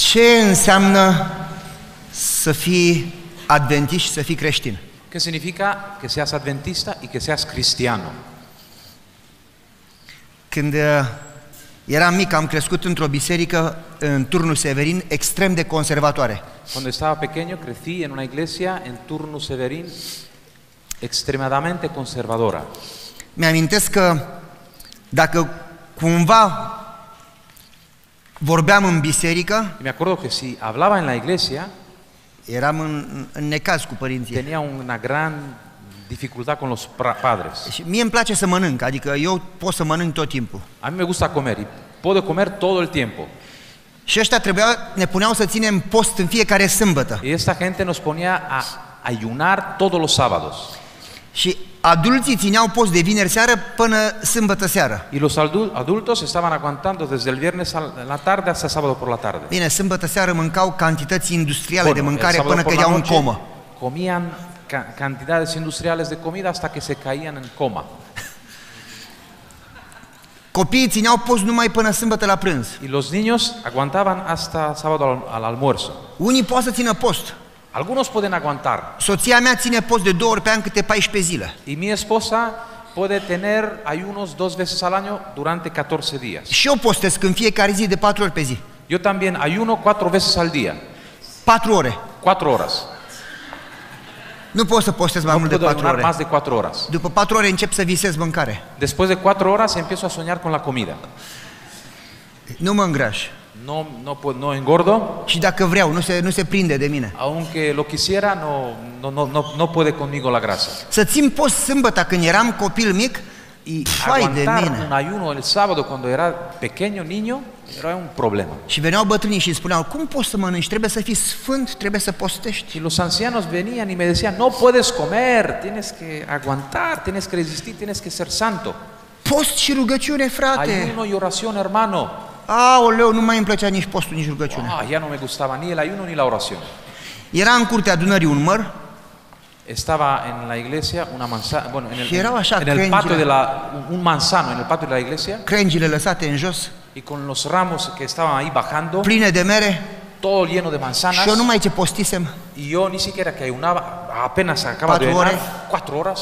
Ce înseamnă să fii adventist și să fii creștin? ¿Qué significa que seas adventista y que seas cristiano? Când uh, eram mic, am crescut într-o biserică în turnul Severin extrem de conservatoare. Cuando estaba pequeño crecí en una iglesia en Turnus Severin extremadamente conservadora. Mi-amintesc că dacă cumva vorbeam în biserică, Y me acuerdo que si hablaba en la iglesia, eram în, în necaz cu părinții. tenía una gran dificultad con los pra- padres. Și mie îmi place să mănânc, adică eu pot să mănânc tot timpul. A mí me gusta comer y puedo comer todo el tiempo. Și ăștia trebuia, ne puneau să ținem post în fiecare sâmbătă. Y esta gente nos ponía a ayunar todos los sábados. Și adulții țineau post de vineri seară până sâmbătă seară. Y los adul- adultos estaban aguantando desde el viernes a la tarde hasta sábado por la tarde. Bine, sâmbătă seară mâncau cantități industriale de Bueno, el mâncare sábado până por la cădeau în noche comă. Comían ca- cantidades industriales de comida hasta que se caían en coma. Copiii țineau post numai până sâmbătă la prânz. Y los niños aguantaban hasta sábado al, al almuerzo. Unii pot să țină post. Algunos pueden aguantar. Soția mea ține post de două ori pe an câte 14 zile. Y mi esposa puede tener ayunos dos veces al año durante 14 días. Și eu postesc în fiecare zi de 4 ori pe zi. Yo también ayuno cuatro veces al día, 4 ore. cuatro horas. Nu pot să postez mai No mult de puedo 4 ayunar ore. más de cuatro horas. După 4 ore încep să visez mâncare. Después de cuatro horas empiezo a soñar con la comida. Nu mă îngraș. No, no, puedo- no engordo, Și dacă vreau, nu se, nu se prinde de mine. aunque lo quisiera, no, no, no, no, no puede conmigo la grasa. Să țin post sâmbătă când eram copil mic, Y fai de aguantar un mine. ayuno el sábado cuando era pequeño niño era un problema. Și veneau bătrânii și îmi spuneau, cum poți să mănânci? Trebuie să fii sfânt, trebuie să postești. Y los ancianos venían y me decían, no puedes comer, tienes que aguantar, tienes que resistir, tienes que ser santo. Post și rugăciune, frate. Ayuno y oración, hermano. Aoleu, nu mai îmi plăcea nici postul, nici rugăciunea. Ah, ya no me gustaba ni el ayuno ni la oración. Era în curtea adunării un măr Estaba en la iglesia una manzana, bueno, en el, Și erau așa en el crengile. patio de la, un manzano en el patio de la iglesia crengile lăsate în jos, y con los ramos que estaban ahí bajando, pline de mere todo lleno de manzanas. și eu numai ce postisem, Y yo ni siquiera que ayunaba, apenas acaba de Cuatro ayunar, horas. cuatro horas,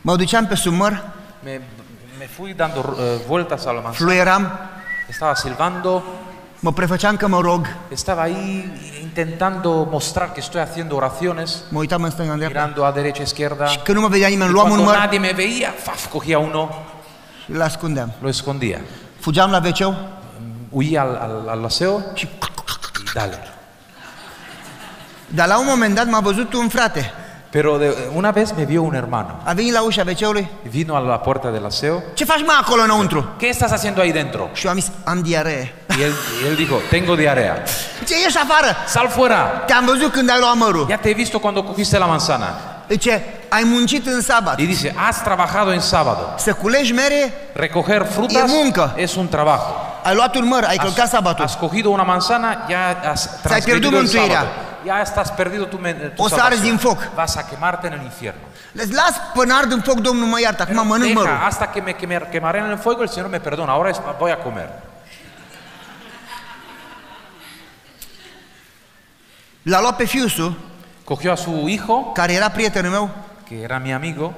mă duceam pe sub măr, me, me fui dando uh, vueltas a la manzana, fluieram, estaba silbando, mă prefăceam că mă rog, estaba ahí intentando mostrar que estoy haciendo oraciones, mă uitam în stânga în dreapta mirando a derecha, izquierda. și când nu mă vedea nimeni, Y luam un cuando măr nadie me veía, faf, cogía uno, și îl ascundeam. lo escondía. Fugeam la wc Huía al, al, al aseo și... y dale. Dar la un moment dat m-a văzut un frate. Pero de- una vez me vio un hermano. A venit la ușa wc Vino a la puerta del aseo. Ce faci mă acolo înăuntru? ¿Qué estás haciendo ahí dentro? Și eu am zis, am diaree. Y él, y él dijo, tengo diarrea. Ce ieși afară? Sal fuera. Te-am văzut când ai luat mărul. Ya te he visto cuando cogiste la manzana. Zice, ai muncit în sabat. Y dice, has trabajado en sábado. Să culegi mere, Recoger frutas Y muncă. es un trabajo. ai luat un măr, ai călcat sabatul. has cogido una manzana, ya has transgredido el sábado. Ya estás perdido tu, men- tu O să arzi salvación. din foc. Vas a quemarte en el infierno. Les las până ard în foc, Domnul mă iartă, acum mănânc Deja, mărul. hasta que me, que me quemaré en el fuego, el Señor me perdona. Ahora es- voy a comer. L-a luat pe fiusul, Cogió a su hijo, care era prietenul meu, que era mi amigo,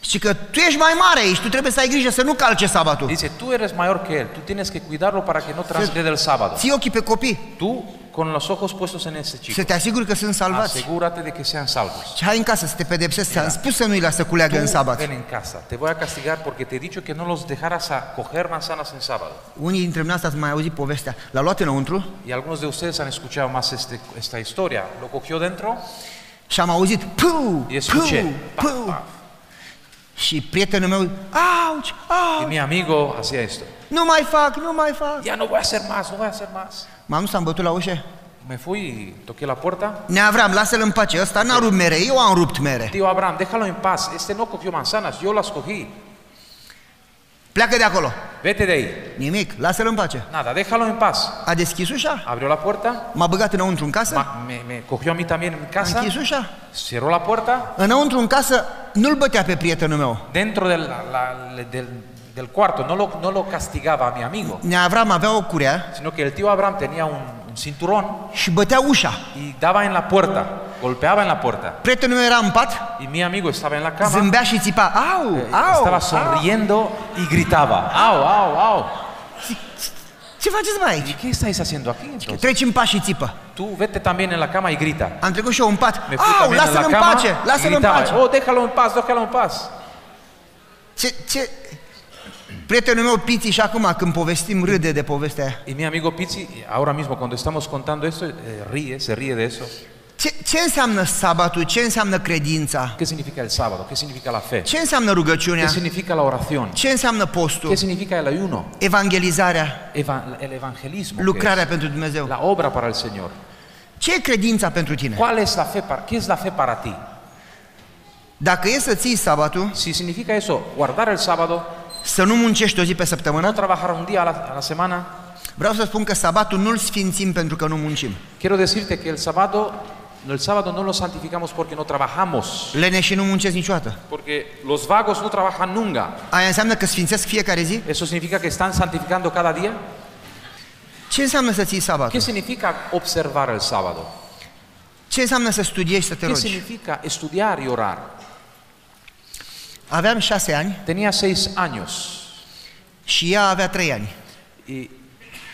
și că tu ești mai mare aici, tu trebuie să ai grijă să nu calce sabatul. dice, tú eres mayor que él, tú tienes que cuidarlo para que no transgreda el sábado. Ții ochii pe copii, Tú, con los ojos puestos en ese chico, să te asiguri că sunt salvați. asegúrate de que sean salvos. Și hai în casă să te pedepsesc, ți-am spus să nu-i lasă să culeagă în Tú sabat. ven en casa, te voy a castigar porque te he dicho que no los dejaras a coger manzanas en sábado. Unii dintre noi ați mai auzit povestea. L-a luat înăuntru Y algunos de ustedes han escuchado más este- esta historia. Lo cogió dentro și am auzit Puu, y escuché. puu, pa, puu. pa. Și prietenul meu, auci, Y auci, mi amigo hacía esto. nu mai fac, nu mai fac. Ya no voy a hacer más, no voy a hacer más. M-am dus, am bătut la ușă. Me fui y toqué la puerta. Neavram, lasă-l în pace, ăsta n-a rupt mere, eu am rupt mere. Tío Abraham, déjalo en paz. Este no cogió manzanas, yo las cogí. Pleacă de acolo. Vete de ahí. Nimic, lasă-l în pace. Nada, déjalo en paz. A deschis ușa, Abrió la puerta, m-a băgat înăuntru în casă, ma- me, me cogió a mí también en a casa, închis ușa. cerró la puerta. Înăuntru în casă nu-l bătea pe prietenul meu. Dentro de la, la- de, de del cuarto no lo, no lo castigaba a mi amigo, Avram avea o curea sino que el tío Abraham tenía un, un cinturón și bătea ușa. y daba en la puerta, golpeaba en la puerta. Prietenul meu era în pat, Y mi amigo estaba en la cama, zâmbea și țipa, au, eh, au, estaba au. sonriendo y gritaba, au, au, au. Ce faceți mai ¿Y aici? qué estáis haciendo aquí entonces? Treci în pat și țipă. Tú vete también en la cama y grita. Am trecut și eu în pat. Me fui Au, también en lasă-l la în cama pace, y lasă-l în gritaba, pace. oh, déjalo en paz, déjalo en paz. Ce, ce... Prietenul meu Piți și acum când povestim râde de povestea aia. Y mi amigo Pizzi, ahora mismo cuando estamos contando esto, eh, ríe, se ríe de eso. Ce, ce înseamnă sabatul? Ce înseamnă credința? ¿Qué significa el sábado? ¿Qué significa la fe? Ce înseamnă rugăciunea? ¿Qué significa la oración? Ce înseamnă postul? ¿Qué significa el ayuno? Evangelizarea? Eva- el evangelismo. ¿qué Lucrarea es? pentru Dumnezeu? La obra para el Señor. Ce e credința pentru tine? ¿Cuál es la fe para, ¿Qué es la fe para ti? Dacă e să ții sabatul, Si significa eso, guardar el sábado, să nu muncești o zi pe no săptămână, trabajar un día a la, a la semana, vreau să spun că sabatul nu-l sfințim pentru că nu muncim. quiero decirte que el sábado, el sábado no lo santificamos porque no trabajamos. Leneșii nu muncesc niciodată. Porque los vagos no trabajan nunca. Aia înseamnă că sfințesc fiecare zi? ¿Eso significa que están santificando cada día? Ce înseamnă să ții ¿Qué sabatul? significa observar el sábado? Ce înseamnă să studiezi și să te ¿Qué rogi? significa estudiar y orar? Aveam șase ani Tenía seis años și ea avea trei ani. y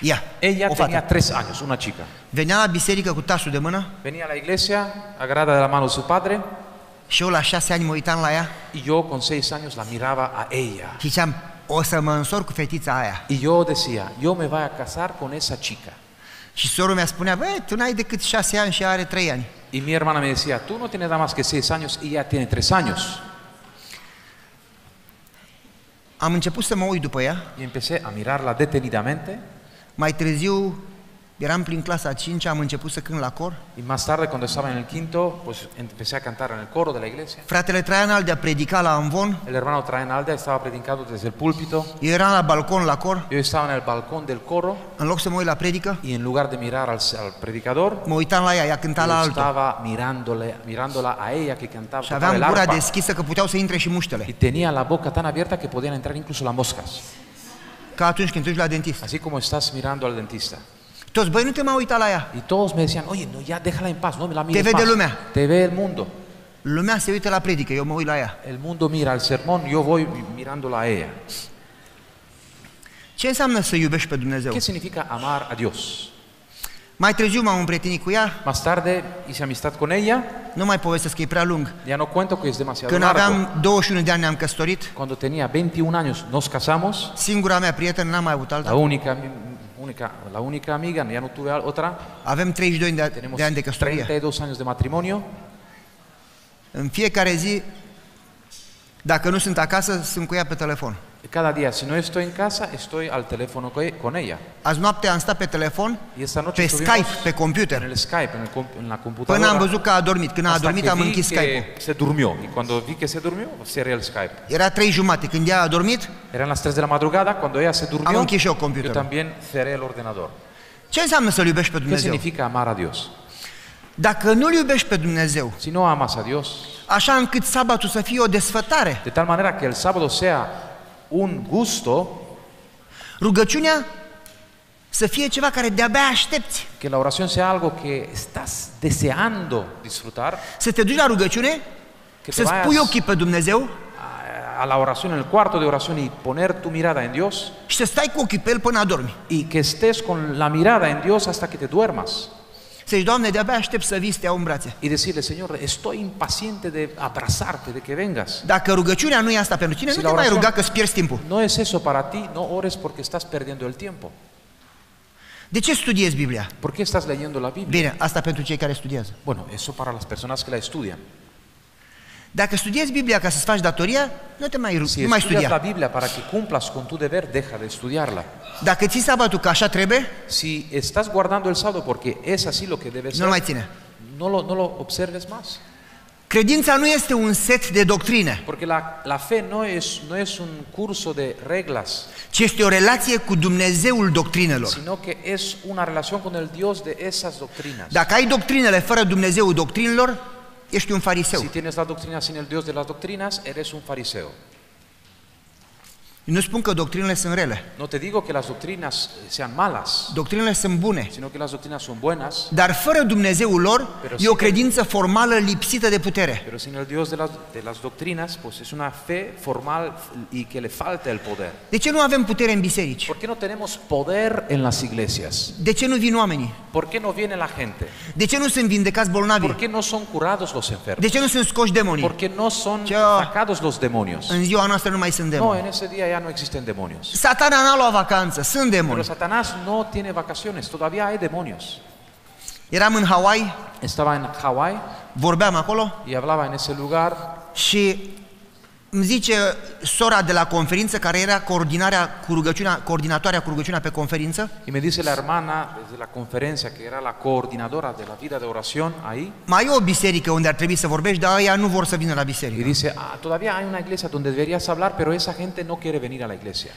Ea, ella o tenía fată. tres años, una chica. Venea la biserică cu tasul de mână Venía a la iglesia, agarrada de la mano de su padre, și eu la șase ani mă uitam la ea y yo con seis años la miraba a ella. și ziceam, o să mă însor cu fetița aia. Y yo decía, yo me voy a casar con esa chica. Și sorul mi-a spunea, băi, tu n-ai decât șase ani și ea are trei ani. Y mi hermana me decía, tú no tienes nada más que seis años y ella tiene tres años. Am început să mă uit după ea, Y empecé a mirarla detenidamente. Mai târziu eram prin clasa a 5 am început să cânt la cor. y más tarde cuando estaba en el quinto, pues empecé a cantar en el coro de la iglesia. Fratele Traian Aldea predica la Amvon, El hermano Traen Aldea estaba predicando desde el púlpito. eu eram la balcon la cor, Yo estaba en el balcón del coro în loc să mă uit la predică, y en lugar de mirar al, al predicador, mă uitam la ea, ea cânta la altul. estaba mirándole, mirándola a ella que cantaba Și aveam gura deschisă că puteau să intre și muștele. y tenía la boca tan abierta que podían entrar incluso las moscas. Ca atunci când te la dentist. Así como estás mirando al dentista. Toți, băi, nu te mai uita la ea. Y todos me decían, oye, no, ya déjala en paz, no me la mires Te vede más. lumea. Te ve el mundo. Lumea se uită la predică, eu mă uit la ea. El mundo mira el sermón, yo voy mirándola a ella. Ce înseamnă să iubești pe Dumnezeu? ¿Qué significa amar a Dios? Mai târziu m-am împrietenit cu ea, Más tarde hice amistad con ella, nu mai povestesc că e prea lung. ya no cuento que es demasiado Când largo. aveam 21 de ani ne-am căsătorit, Cuando tenía 21 años nos casamos, singura mea prietenă, n-am mai avut la alta. única, única, la única amiga, ya no tuve otra, Avem 32 de, tenemos de ani de căsătorie. 32 años de matrimonio, În fiecare zi, dacă nu sunt acasă, sunt cu ea pe telefon. Cada día, si no estoy en casa, estoy al teléfono co- con ella. Azi noapte am stat pe telefon, Y esta noche pe estuvimos Skype, pe en computer, el Skype, en, el com- en la computadora. până am văzut că a adormit. Când a hasta adormit, que am vi închis Skype-ul. que se durmió. Y cuando vi que se durmió, cerré el Skype. Era trei jumate. Când ea a adormit, Eran las 3 de la madrugada, cuando ella se am durmió, închis și eu yo computerul. también cerré el ordenador. Ce înseamnă să-L iubești pe ¿Qué Dumnezeu? significa amar a Dios? Dacă nu-L iubești pe Dumnezeu, Si no amas a Dios, așa încât sabatul să fie o desfătare, de tal manera que el sábado sea un gusto, rugăciunea să fie ceva care de-abia aștepți. que la oración sea algo que estás deseando disfrutar, Să te duci la rugăciune, que te să-ți vayas pui ochii pe Dumnezeu a, a la oración, en el cuarto de oración y poner tu mirada en Dios și să stai cu ochii pe El până adormi. y que estés con la mirada en Dios hasta que te duermas. Să zici, Doamne, de-abia aștept să vii să te iau în brațe. Y decirle, Señor, estoy impaciente de abrazarte, de que vengas. Dacă rugăciunea nu e asta pentru tine, Si nu la te mai oración- ruga că îți pierzi timpul. No es eso para ti, no ores porque estás perdiendo el tiempo. De ce studiezi Biblia? ¿Por qué estás leyendo la Biblia? Bine, asta pentru cei care studiază. Bueno, eso para las personas que la estudian. Dacă studiezi Biblia ca să-ți faci datoria, nu te mai, ru- Si nu mai estudias la studia. Biblia para que cumplas con tu deber, deja de estudiarla. Dacă ții sabatul ca așa trebuie, Si estás guardando el sábado porque es así lo que debe nu mai ser, ține. no lo, no lo observes más. Credința nu este un set de doctrine, Porque la, la fe no es, no es un curso de reglas, ci este o relație cu Dumnezeul doctrinelor. sino que es una relación con el Dios de esas doctrinas. Dacă ai doctrinele fără Dumnezeul doctrinelor, un. Si tienes la doctrina sin el Dios de las doctrinas, eres un fariseo. Nu spun că doctrinele sunt rele. No te digo que las doctrinas sean malas, Doctrinele sunt bune. sino que las doctrinas son buenas, Dar fără Dumnezeul lor Pero e o sí que- credință formală lipsită de putere. pero sin el Dios de las, de las doctrinas, pues es una fe formal y que le falta el poder. De ce nu avem putere în biserici? ¿Por qué no tenemos poder en las iglesias? De ce nu vin oamenii? ¿Por qué no viene la gente? De ce nu sunt vindecați bolnavii? ¿Por qué no son curados los enfermos? De ce nu sunt scoși demonii? ¿Por qué no son Yo- sacados los demonios? În ziua noastră nu mai sunt No, demoni. en ese día ya no existen demonios. Satana n-a luat vacanță, sunt Pero. Satanás no tiene vacaciones, todavía hay demonios. Eram în Hawaii, Estaba en vorbeam acolo y hablaba en ese lugar și îmi zice sora de la conferință, care era coordinarea cu rugăciunea, coordinatoarea cu rugăciunea pe conferință, y me dice la hermana desde la conferencia que era la coordinadora de la vida de oración ahí mai e o biserică unde ar trebui să vorbești, dar ăia nu vor să vină la y biserică. dice, ah, todavía hay una iglesia donde deberías hablar, pero esa gente no quiere venir a la iglesia.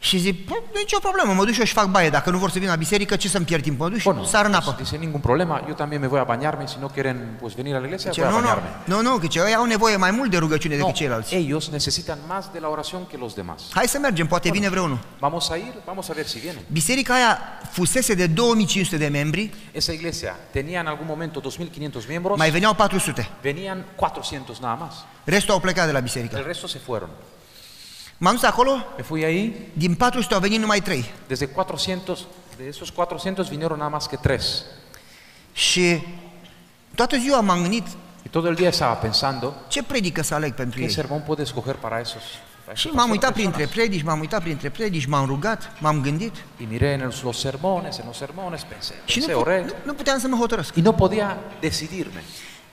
Și zic, "Păi, nu e nicio problemă, mă duc și eu și fac baie, dacă nu vor să vină la biserică, ce să-mi pierd timp? Mă duc și Bueno, sar în pues, apă. dice, ningún problema, yo también me voy a bañarme, si no quieren pues venir a la iglesia, Ce, voy a nu, nu, bañarme. nu, nu, că ce, ăia au nevoie mai mult de rugăciune No, decât ceilalți. ellos necesitan más de la oración que los demás. Hai să mergem, poate vine vreunul. Vamos a ir, vamos a ver si vienen. Biserica aia fusese de 2500 de membri, Esa iglesia tenía en algún momento 2.500 miembros, mai veneau 400. venían 400 nada más. Restul au plecat de la biserică. El resto se fueron. M-am dus acolo, Me fui ahí, din 400 au venit numai 3. desde 400, de esos 400 vinieron nada más que 3. Și toată ziua m-am gândit Y todo el día estaba pensando, ce predică să aleg pentru ¿qué ei. sermón puedo escoger para esos? para Și esas m-am uitat personas? printre predici, m-am uitat printre predici, m-am rugat, m-am gândit Y miré en los, los sermones, en los sermones, pensé, și nu, pensé, pu- oré, nu, nu puteam să mă hotărăsc. y no podía decidirme.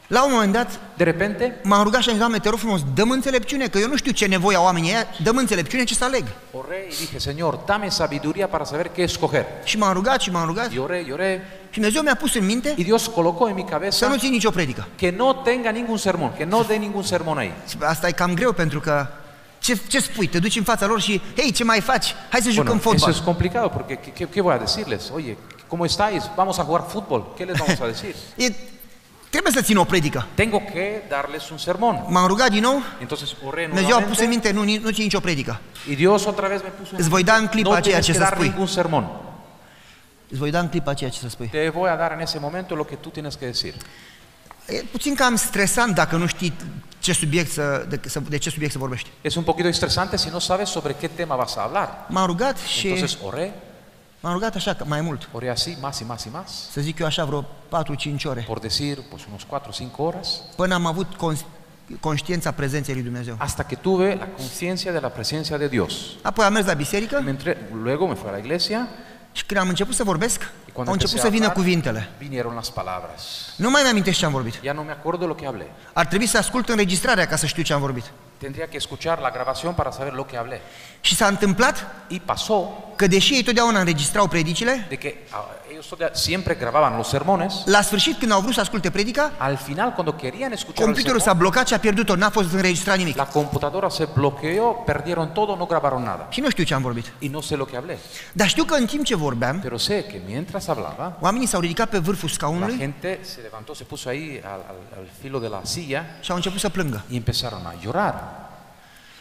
La un moment dat De repente, m-am rugat și am zis, Doamne, te rog frumos, dăm înțelepciune, că eu nu știu ce nevoie au oamenii ăia, dăm înțelepciune ce să aleg. oré y dije, Señor, dame sabiduría para saber qué escoger. Și m-am rugat și m-am rugat Y oré, y oré, și Dumnezeu mi-a pus în minte y Dios colocó en mi să cabeza nu țin nicio predică. que no tenga ningún sermón, que no dé ningún sermón ahí. Și Asta e cam greu pentru că ce, ce spui? Te duci în fața lor și, hei, ce mai faci? Hai să jucăm Bueno, eso es fotbal. complicado porque ¿qué, qué- qué voy a decirles? Oye, ¿cómo estáis? Vamos a jugar fútbol. ¿Qué les vamos a decir? E, trebuie să țin o predică. Tengo que darles un sermón. M-am rugat din nou, Entonces oré Dumnezeu a pus în nuevamente minte, nu, ni- nu țin nicio predică. y Dios otra vez me puso en Îți voi da în clipa no aceea tienes ce que să dar spui. ningún sermón. Îți voi da în clipa aceea ce să spui. Te voy a dar en ese momento lo que tú tienes que decir. E puțin cam stresant dacă nu știi ce subiect să, de, să, de ce subiect să vorbești. Es un poquito estresante si no sabes sobre qué tema vas a hablar. M-am rugat și Entonces oré, m-am rugat așa mai mult. oré así, más y más y más. Să zic eu așa vreo 4-5 ore. Por decir, pues unos 4 o 5 horas. Până am avut cons- conștiința prezenței lui Dumnezeu. Hasta que tuve la conciencia de la presencia de Dios. Apoi am mers la biserică Me entré- luego me fui a la iglesia și când am început să vorbesc, y cuando au început empecé să a vină hablar, cuvintele. vinieron las palabras. Nu mai mi-amintesc ce am vorbit. Ya no me acuerdo lo que hablé. Ar trebui să ascult înregistrarea ca să știu ce am vorbit. Tendría que escuchar la grabación para saber lo que hablé. Și s-a întâmplat Y pasó că deși ei totdeauna înregistrau predicile, de que ah, ellos todavía siempre grababan los sermones. la sfârșit când au vrut să asculte predica, Al final, cuando querían escuchar el computerul s-a sermón, blocat și a pierdut-o, n-a fost înregistrat nimic. la computadora se bloqueó, perdieron todo, no grabaron nada. Și nu știu ce am vorbit. Y no sé lo que hablé. Dar știu că în timp ce vorbeam, Pero sé que mientras hablaba, oamenii s-au ridicat pe vârful la scaunului gente se levantó, se puso ahí al, al- al filo de la silla și au început să plângă. y empezaron a llorar.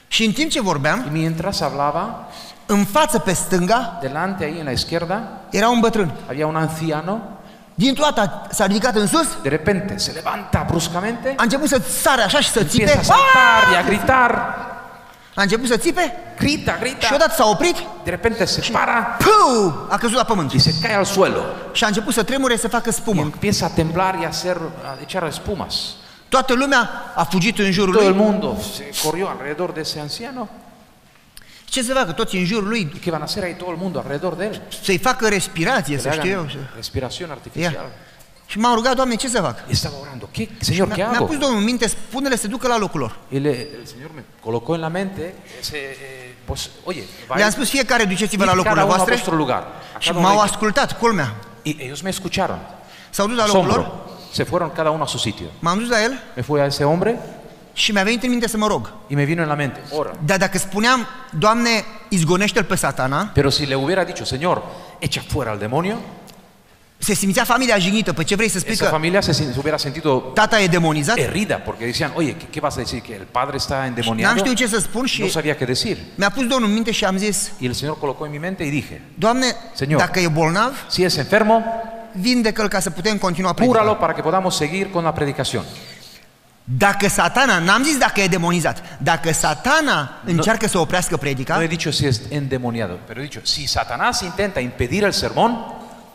Și în timp ce vorbeam, Y mientras hablaba, în față pe stânga delante ahí en la izquierda, era un bătrân. había un anciano. Dintr-o dată s-a ridicat în sus, De repente se levanta bruscamente, a început să sare așa și să țipe, empieza a saltar y a gritar. a început să țipe Grita, și grita. odată s-a oprit, De repente se para puu, a căzut la pământ y se cae al suelo. și a început să tremure să facă Y spumă. empieza a temblar y a hacer, a echar espumas. Toată lumea a fugit în jurul Todo el lui. mundo se corrió alrededor de ese anciano. Ce să facă? Toți în jurul lui, ¿Y qué van a hacer ahí todo el mundo alrededor de él? să-i facă respirație, Que să le știu eu. hagan să- respiración artificial. Și m-am rugat, Doamne, ce să fac? Y estaba orando, ¿qué, Señor, ¿qué Mi-a, mi-a hago? pus Domnul în minte, spune-le să ducă la locul lor. Y le- el Señor me colocó en la mente, ese, eh, pues, oye, Le-am vais spus, fiecare duceți-vă la id cada locurile uno a voastre vuestro lugar. a și cada uno m-au de- ascultat, culmea. Y ellos me escucharon. S-au dus la locul lor, Asombro. Se fueron cada uno a su sitio. m-am dus la el Me fui a ese hombre și mi-a venit în minte să mă rog. y me vino en la mente, ora. Dar dacă spuneam, Doamne, izgonește-l pe satana, Pero si le hubiera dicho, Señor, echa fuera al demonio, se simțea familia jignită. Pe ce vrei să spui Esa că familia se, sin- se hubiera sentido tata e demonizat? herida porque decían, oye, ¿qué, qué vas a decir? ¿Que el padre está N-am endemoniado? știut ce să spun și No sabía qué decir. mi-a pus Domnul în minte și am zis, Y el Señor colocó en mi mente y dije, Doamne, Señor. dacă e bolnav, si es enfermo, vindecă-l ca să putem continua predica. cúralo para que podamos seguir con la predicación. Dacă satana, n-am zis dacă e demonizat, dacă satana încearcă să oprească predica, No he dicho si es endemoniado, pero he dicho, si Satanás intenta impedir el sermón,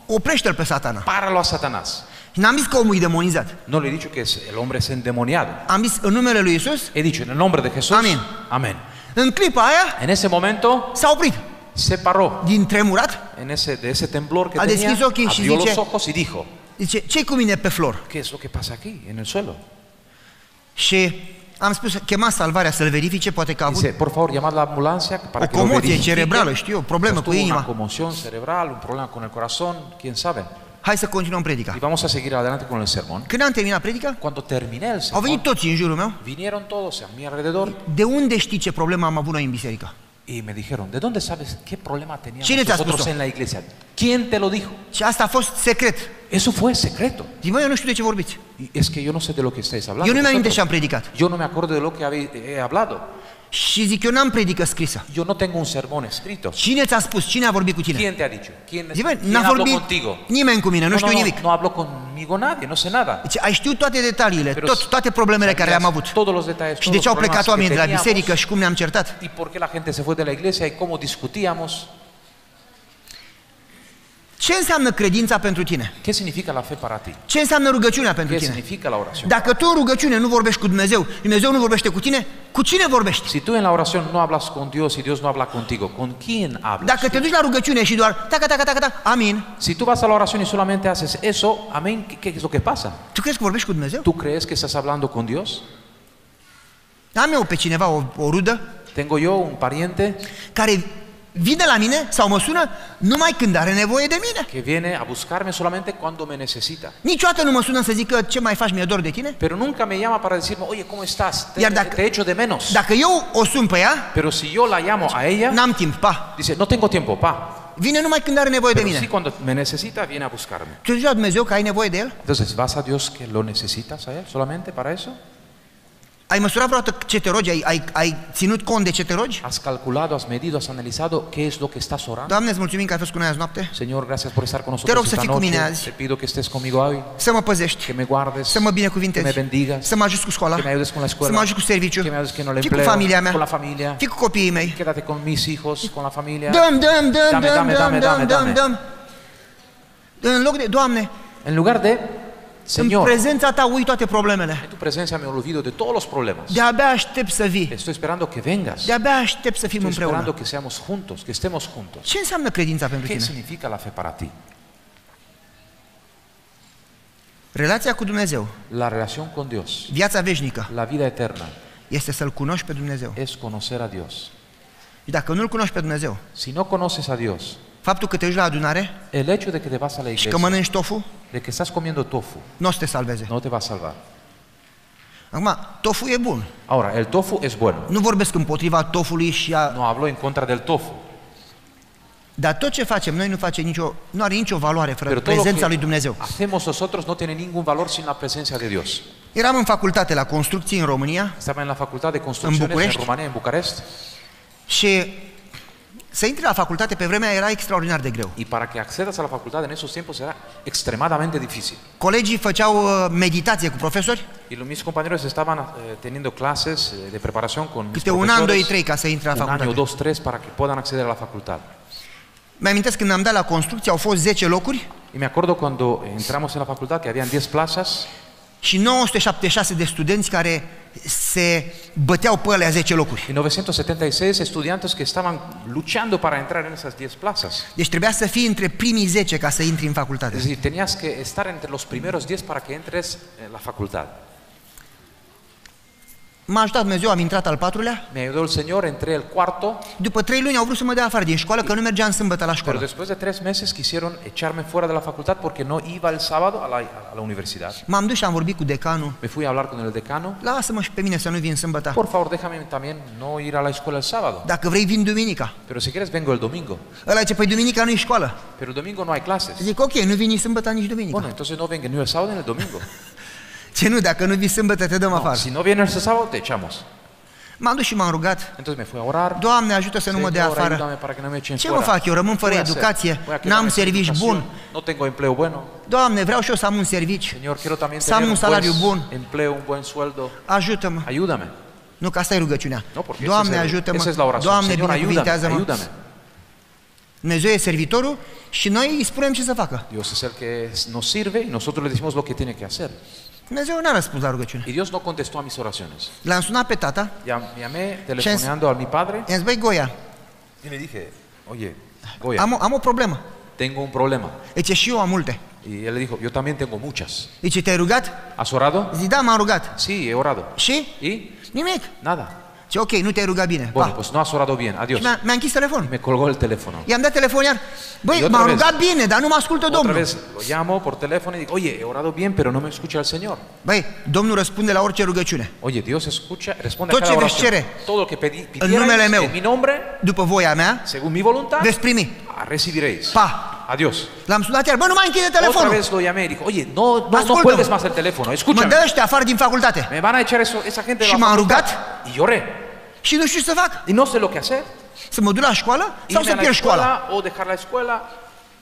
oprește-l pe satana. páralo a Satanás. Și n-am zis că omul e demonizat. No le he dicho que es- el hombre es endemoniado. Am zis în numele lui Isus, He dicho, en el nombre de Jesús, Amén. amén. în clipa aia En ese momento s-a oprit. se paró Din tremurat, en ese, de ese temblor que Ha tenía, deschis ochii și abrió los zice- ojos y dijo, zice, ce cu mine pe flor? ¿qué es lo que pasa aquí, en el suelo? Și am spus, chema salvarea să-l verifice, poate că a avut Dice, por favor, llamad a la ambulancia para O que lo conmoție verifique. cerebrală, știu eu, problemă Pues cu tuvo inima. una conmoción cerebral, un problema con el corazón, quién sabe. Hai să continuăm predica. Y vamos a seguir adelante con el sermón. Când am terminat predica, Cuando terminé el au venit sermón, toți în jurul meu. vinieron todos a mi alrededor De unde știi ce problemă am avut noi în biserică? y me dijeron, ¿de dónde sabes qué problema teníamos ¿Quién te ha nosotros puesto? en la iglesia? ¿Quién te lo dijo? Și asta a fost secret. Eso fue secreto. Zic, mă, eu nu știu de ce vorbiți. Y es que yo no sé de lo que estáis hablando. Eu nu mi-am aminte vosotros. și am predicat. Yo no me acuerdo de lo que habéis- he hablado. Și zic, eu n-am predică scrisă. Yo no tengo un sermón escrito. Cine ți-a spus? Cine a vorbit cu tine? ¿Quién te ha dicho? ¿Quién, Zic, bă, quién n-a habló vorbit contigo? nimeni cu mine, nu No, știu no, no, nimic. no hablo conmigo nadie, no sé nada. Deci ai știut toate detaliile, Pero tot, toate problemele care le-am avut. Todos los detalles, Și todos de ce au los plecat problemas oamenii que de la teníamos, biserică și cum ne-am certat? y por qué la gente se fue de la iglesia y cómo discutíamos. Ce înseamnă credința pentru tine? ¿Qué significa la fe para ti? Ce înseamnă rugăciunea pentru ¿Qué tine? significa la oración? Dacă tu în rugăciune nu vorbești cu Dumnezeu, Dumnezeu nu vorbește cu tine, cu cine vorbești? Si tú en la oración no hablas con Dios y Dios no habla contigo, ¿con quién hablas? Dacă te duci la rugăciune și doar taca, taca, taca, taca, amin, Si tú vas a la oración y solamente haces eso, amén, ¿qué, qué es lo que pasa? tu crezi că vorbești cu Dumnezeu? ¿Tú crees que estás hablando con Dios? Am eu pe cineva, o, o rudă, Tengo yo un pariente care vine la mine sau mă sună numai când are nevoie de mine. que viene a buscarme solamente cuando me necesita. Niciodată nu mă sună să zică ce mai faci, mi-e dor de tine. Pero nunca me llama para decirme, oye, ¿cómo estás? Te, Iar dacă- te echo de menos. Dacă eu o sun pe ea, Pero si yo la llamo a ella, n-am timp, pa. dice, no tengo tiempo, pa. Vine numai când are nevoie de Pero sí, mine. cuando me necesita, viene a buscarme. Tu zici la Dumnezeu că ai nevoie de El? Entonces, ¿vas a Dios que lo necesitas a Él solamente para eso? Ai măsurat vreodată ce te rogi? Ai, ai, ai ținut cont de ce te rogi? ¿Has calculado, has medido, has analizado qué es lo que estás orando? Doamne, îți mulțumim că ai fost cu noi azi noapte. Señor, gracias por estar con Te rog nosotros să esta fii cu mine noche. azi. Te pido que estés conmigo hoy, Să mă păzești, que me guardes, să mă que me binecuvintezi, bendigas, să mă ajuți cu școala, que me ayudes con la să escuela, mă ajuți cu serviciu, que me ayudes con el fii cu empleo, familia mea, con la familia. fii cu copiii mei. Quédate con mis hijos, con la familia. Dăm, dăm, dăm, Dame, dăm, dame, dăm, dame, dăm, dame, dăm, dame. dăm. În loc de, Doamne, En lugar de, în Señor, prezența Ta ui toate problemele. en tu presencia me olvido de todos los problemas. De-abia aștept să vii. Estoy esperando que vengas. De-abia aștept să fim Estoy esperando împreună. que seamos juntos, que estemos juntos. Ce înseamnă credința pentru ¿Qué tine? significa la fe para ti? Relația cu Dumnezeu, La relación con Dios, viața veșnică, la vida eterna, este să-L cunoști pe Dumnezeu. es conocer a Dios. Și dacă nu-L cunoști pe Dumnezeu, Si no conoces a Dios, faptul că te duci la adunare el hecho de que te vas a la și iglesia, că mănânci tofu, de que estás comiendo tofu, nu o să te salveze. no te va a salvar. Acum, tofu e bun. Ahora, el tofu es bueno. Nu vorbesc împotriva tofului și a... No hablo en contra del tofu. Dar tot ce facem noi nu, face nicio, nu are nicio valoare fără Pero todo lo prezența lui que Dumnezeu. hacemos nosotros no tiene ningún valor sin la presencia de Dios. Eram în facultate la construcții în România Estaba en la Facultad de Construcciones en, București? Rumanía, en Bucarest, și să intri la facultate pe vremea era extraordinar de greu. y para que accedas a la facultad en esos tiempos era extremadamente difícil. Colegii făceau uh, meditație cu profesori, Y los, mis compañeros estaban eh, teniendo clases eh, de preparación con mis câte un an, doi, profesores, trei ca să intre la un año, facultate. dos, tres, para que puedan acceder a la facultad. Mi-amintesc când am dat la construcție, au fost 10 locuri Y me acuerdo cuando entramos en la facultad que habían 10 plazas și 976 de studenți care se băteau pe alea 10 locuri. y 976 estudiantes que estaban luchando para entrar en esas 10 plazas. Deci trebuia să fii între primii 10 ca să intri în facultate. Es decir, tenías que estar entre los primeros 10 para que entres en la facultad. M-a ajutat Dumnezeu, am intrat al patrulea. Me ayudó el Señor, entré el cuarto, După trei luni au vrut să mă dea afară din școală, că nu mergeam sâmbătă la pero școală. después de tres meses quisieron echarme fuera de la facultad porque no iba el sábado a la, a la universidad. M-am dus și am vorbit cu decanul. Me fui a hablar con el decano. Lasă-mă și pe mine să nu vin sâmbătă. Por favor, déjame también no ir a la escuela el sábado. Dacă vrei, vin duminica. Pero si quieres, vengo el domingo. Ăla zice, păi duminica nu e școală. Pero el domingo no hay clases. Zic, ok, nu vin nici sâmbătă, nici duminica. Bueno, entonces no venga ni el sábado ni el domingo. Ce nu, dacă nu vii sâmbătă, te dăm No, afară. si no viene el sábado, te echamos. M-am dus și m-am rugat. Entonces me fui a orar. Doamne, ajută să nu mă dea Señor, afară. ayúdame para que no me echen Ce fuera. mă fac eu? Rămân ¿Qué fără voy a hacer? educație, Voy a n-am quedarme sin servici educación, bun. No tengo empleo bueno. Doamne, vreau și eu să am un servici. Señor, quiero también Să am tener un un salariu buen bun. empleo, un buen sueldo. Ajută-mă. Ayúdame. Nu, că asta e rugăciunea. No, porque Doamne, esa, es, el- ajută-mă. esa es la oración. Doamne, Señor, ayúdame, binecuvintează-mă. ayúdame. Dumnezeu e servitorul și noi îi spunem ce să facă. Dios es el que nos sirve y nosotros le decimos lo que tiene que hacer. Dumnezeu n-a răspuns la rugăciune. Y Dios no contestó a mis oraciones. L-am sunat pe tata, Ya- Llamé telefoneando a mi padre i-am zis, băi, Goia, y le dije, oye, Goya, am, o- am o problemă. tengo un problema. Zice, și eu am multe. Y él le dijo, yo también tengo muchas. Zice, te-ai rugat? ¿Has orado? Zic, da, m-am rugat. Sí, he orado. Și? ¿Y? Nimic. Nada. Zice, ok, nu te-ai rugat bine. Bueno, Pa. pues no has orado bien. Adiós. Și mi-a, mi-a închis telefonul. Me colgó el teléfono. I-am dat telefon iar. Băi, Eu m-am otra vez. rugat bine, dar nu mă ascultă Otra Domnul. vez lo llamo por teléfono y digo, oye, he orado bien, pero no me escucha el Señor. Băi, Domnul răspunde la orice rugăciune. Oye, Dios escucha, responde Tot a cada ce veți oración. cere Todo lo que pedi, numele pidierais meu. en mi nombre, După voia mea, según mi voluntad, veți primi. ah, recibiréis. Pa! Adiós. L-am sunat iar, bă, nu mai închide Otra telefonul. vez lo llamé y dijo, oye, no, no, no Ascultă-mă. cuelgues más el teléfono, Mă escúchame. dă ăștia afară din facultate. Me van a echar eso, esa gente de Și la m-am facultad. rugat. Y lloré. Și nu știu ce să fac. Y no sé lo que hacer. Să mă duc la școală sau Irme să a la pierd școala. escuela o dejar la escuela.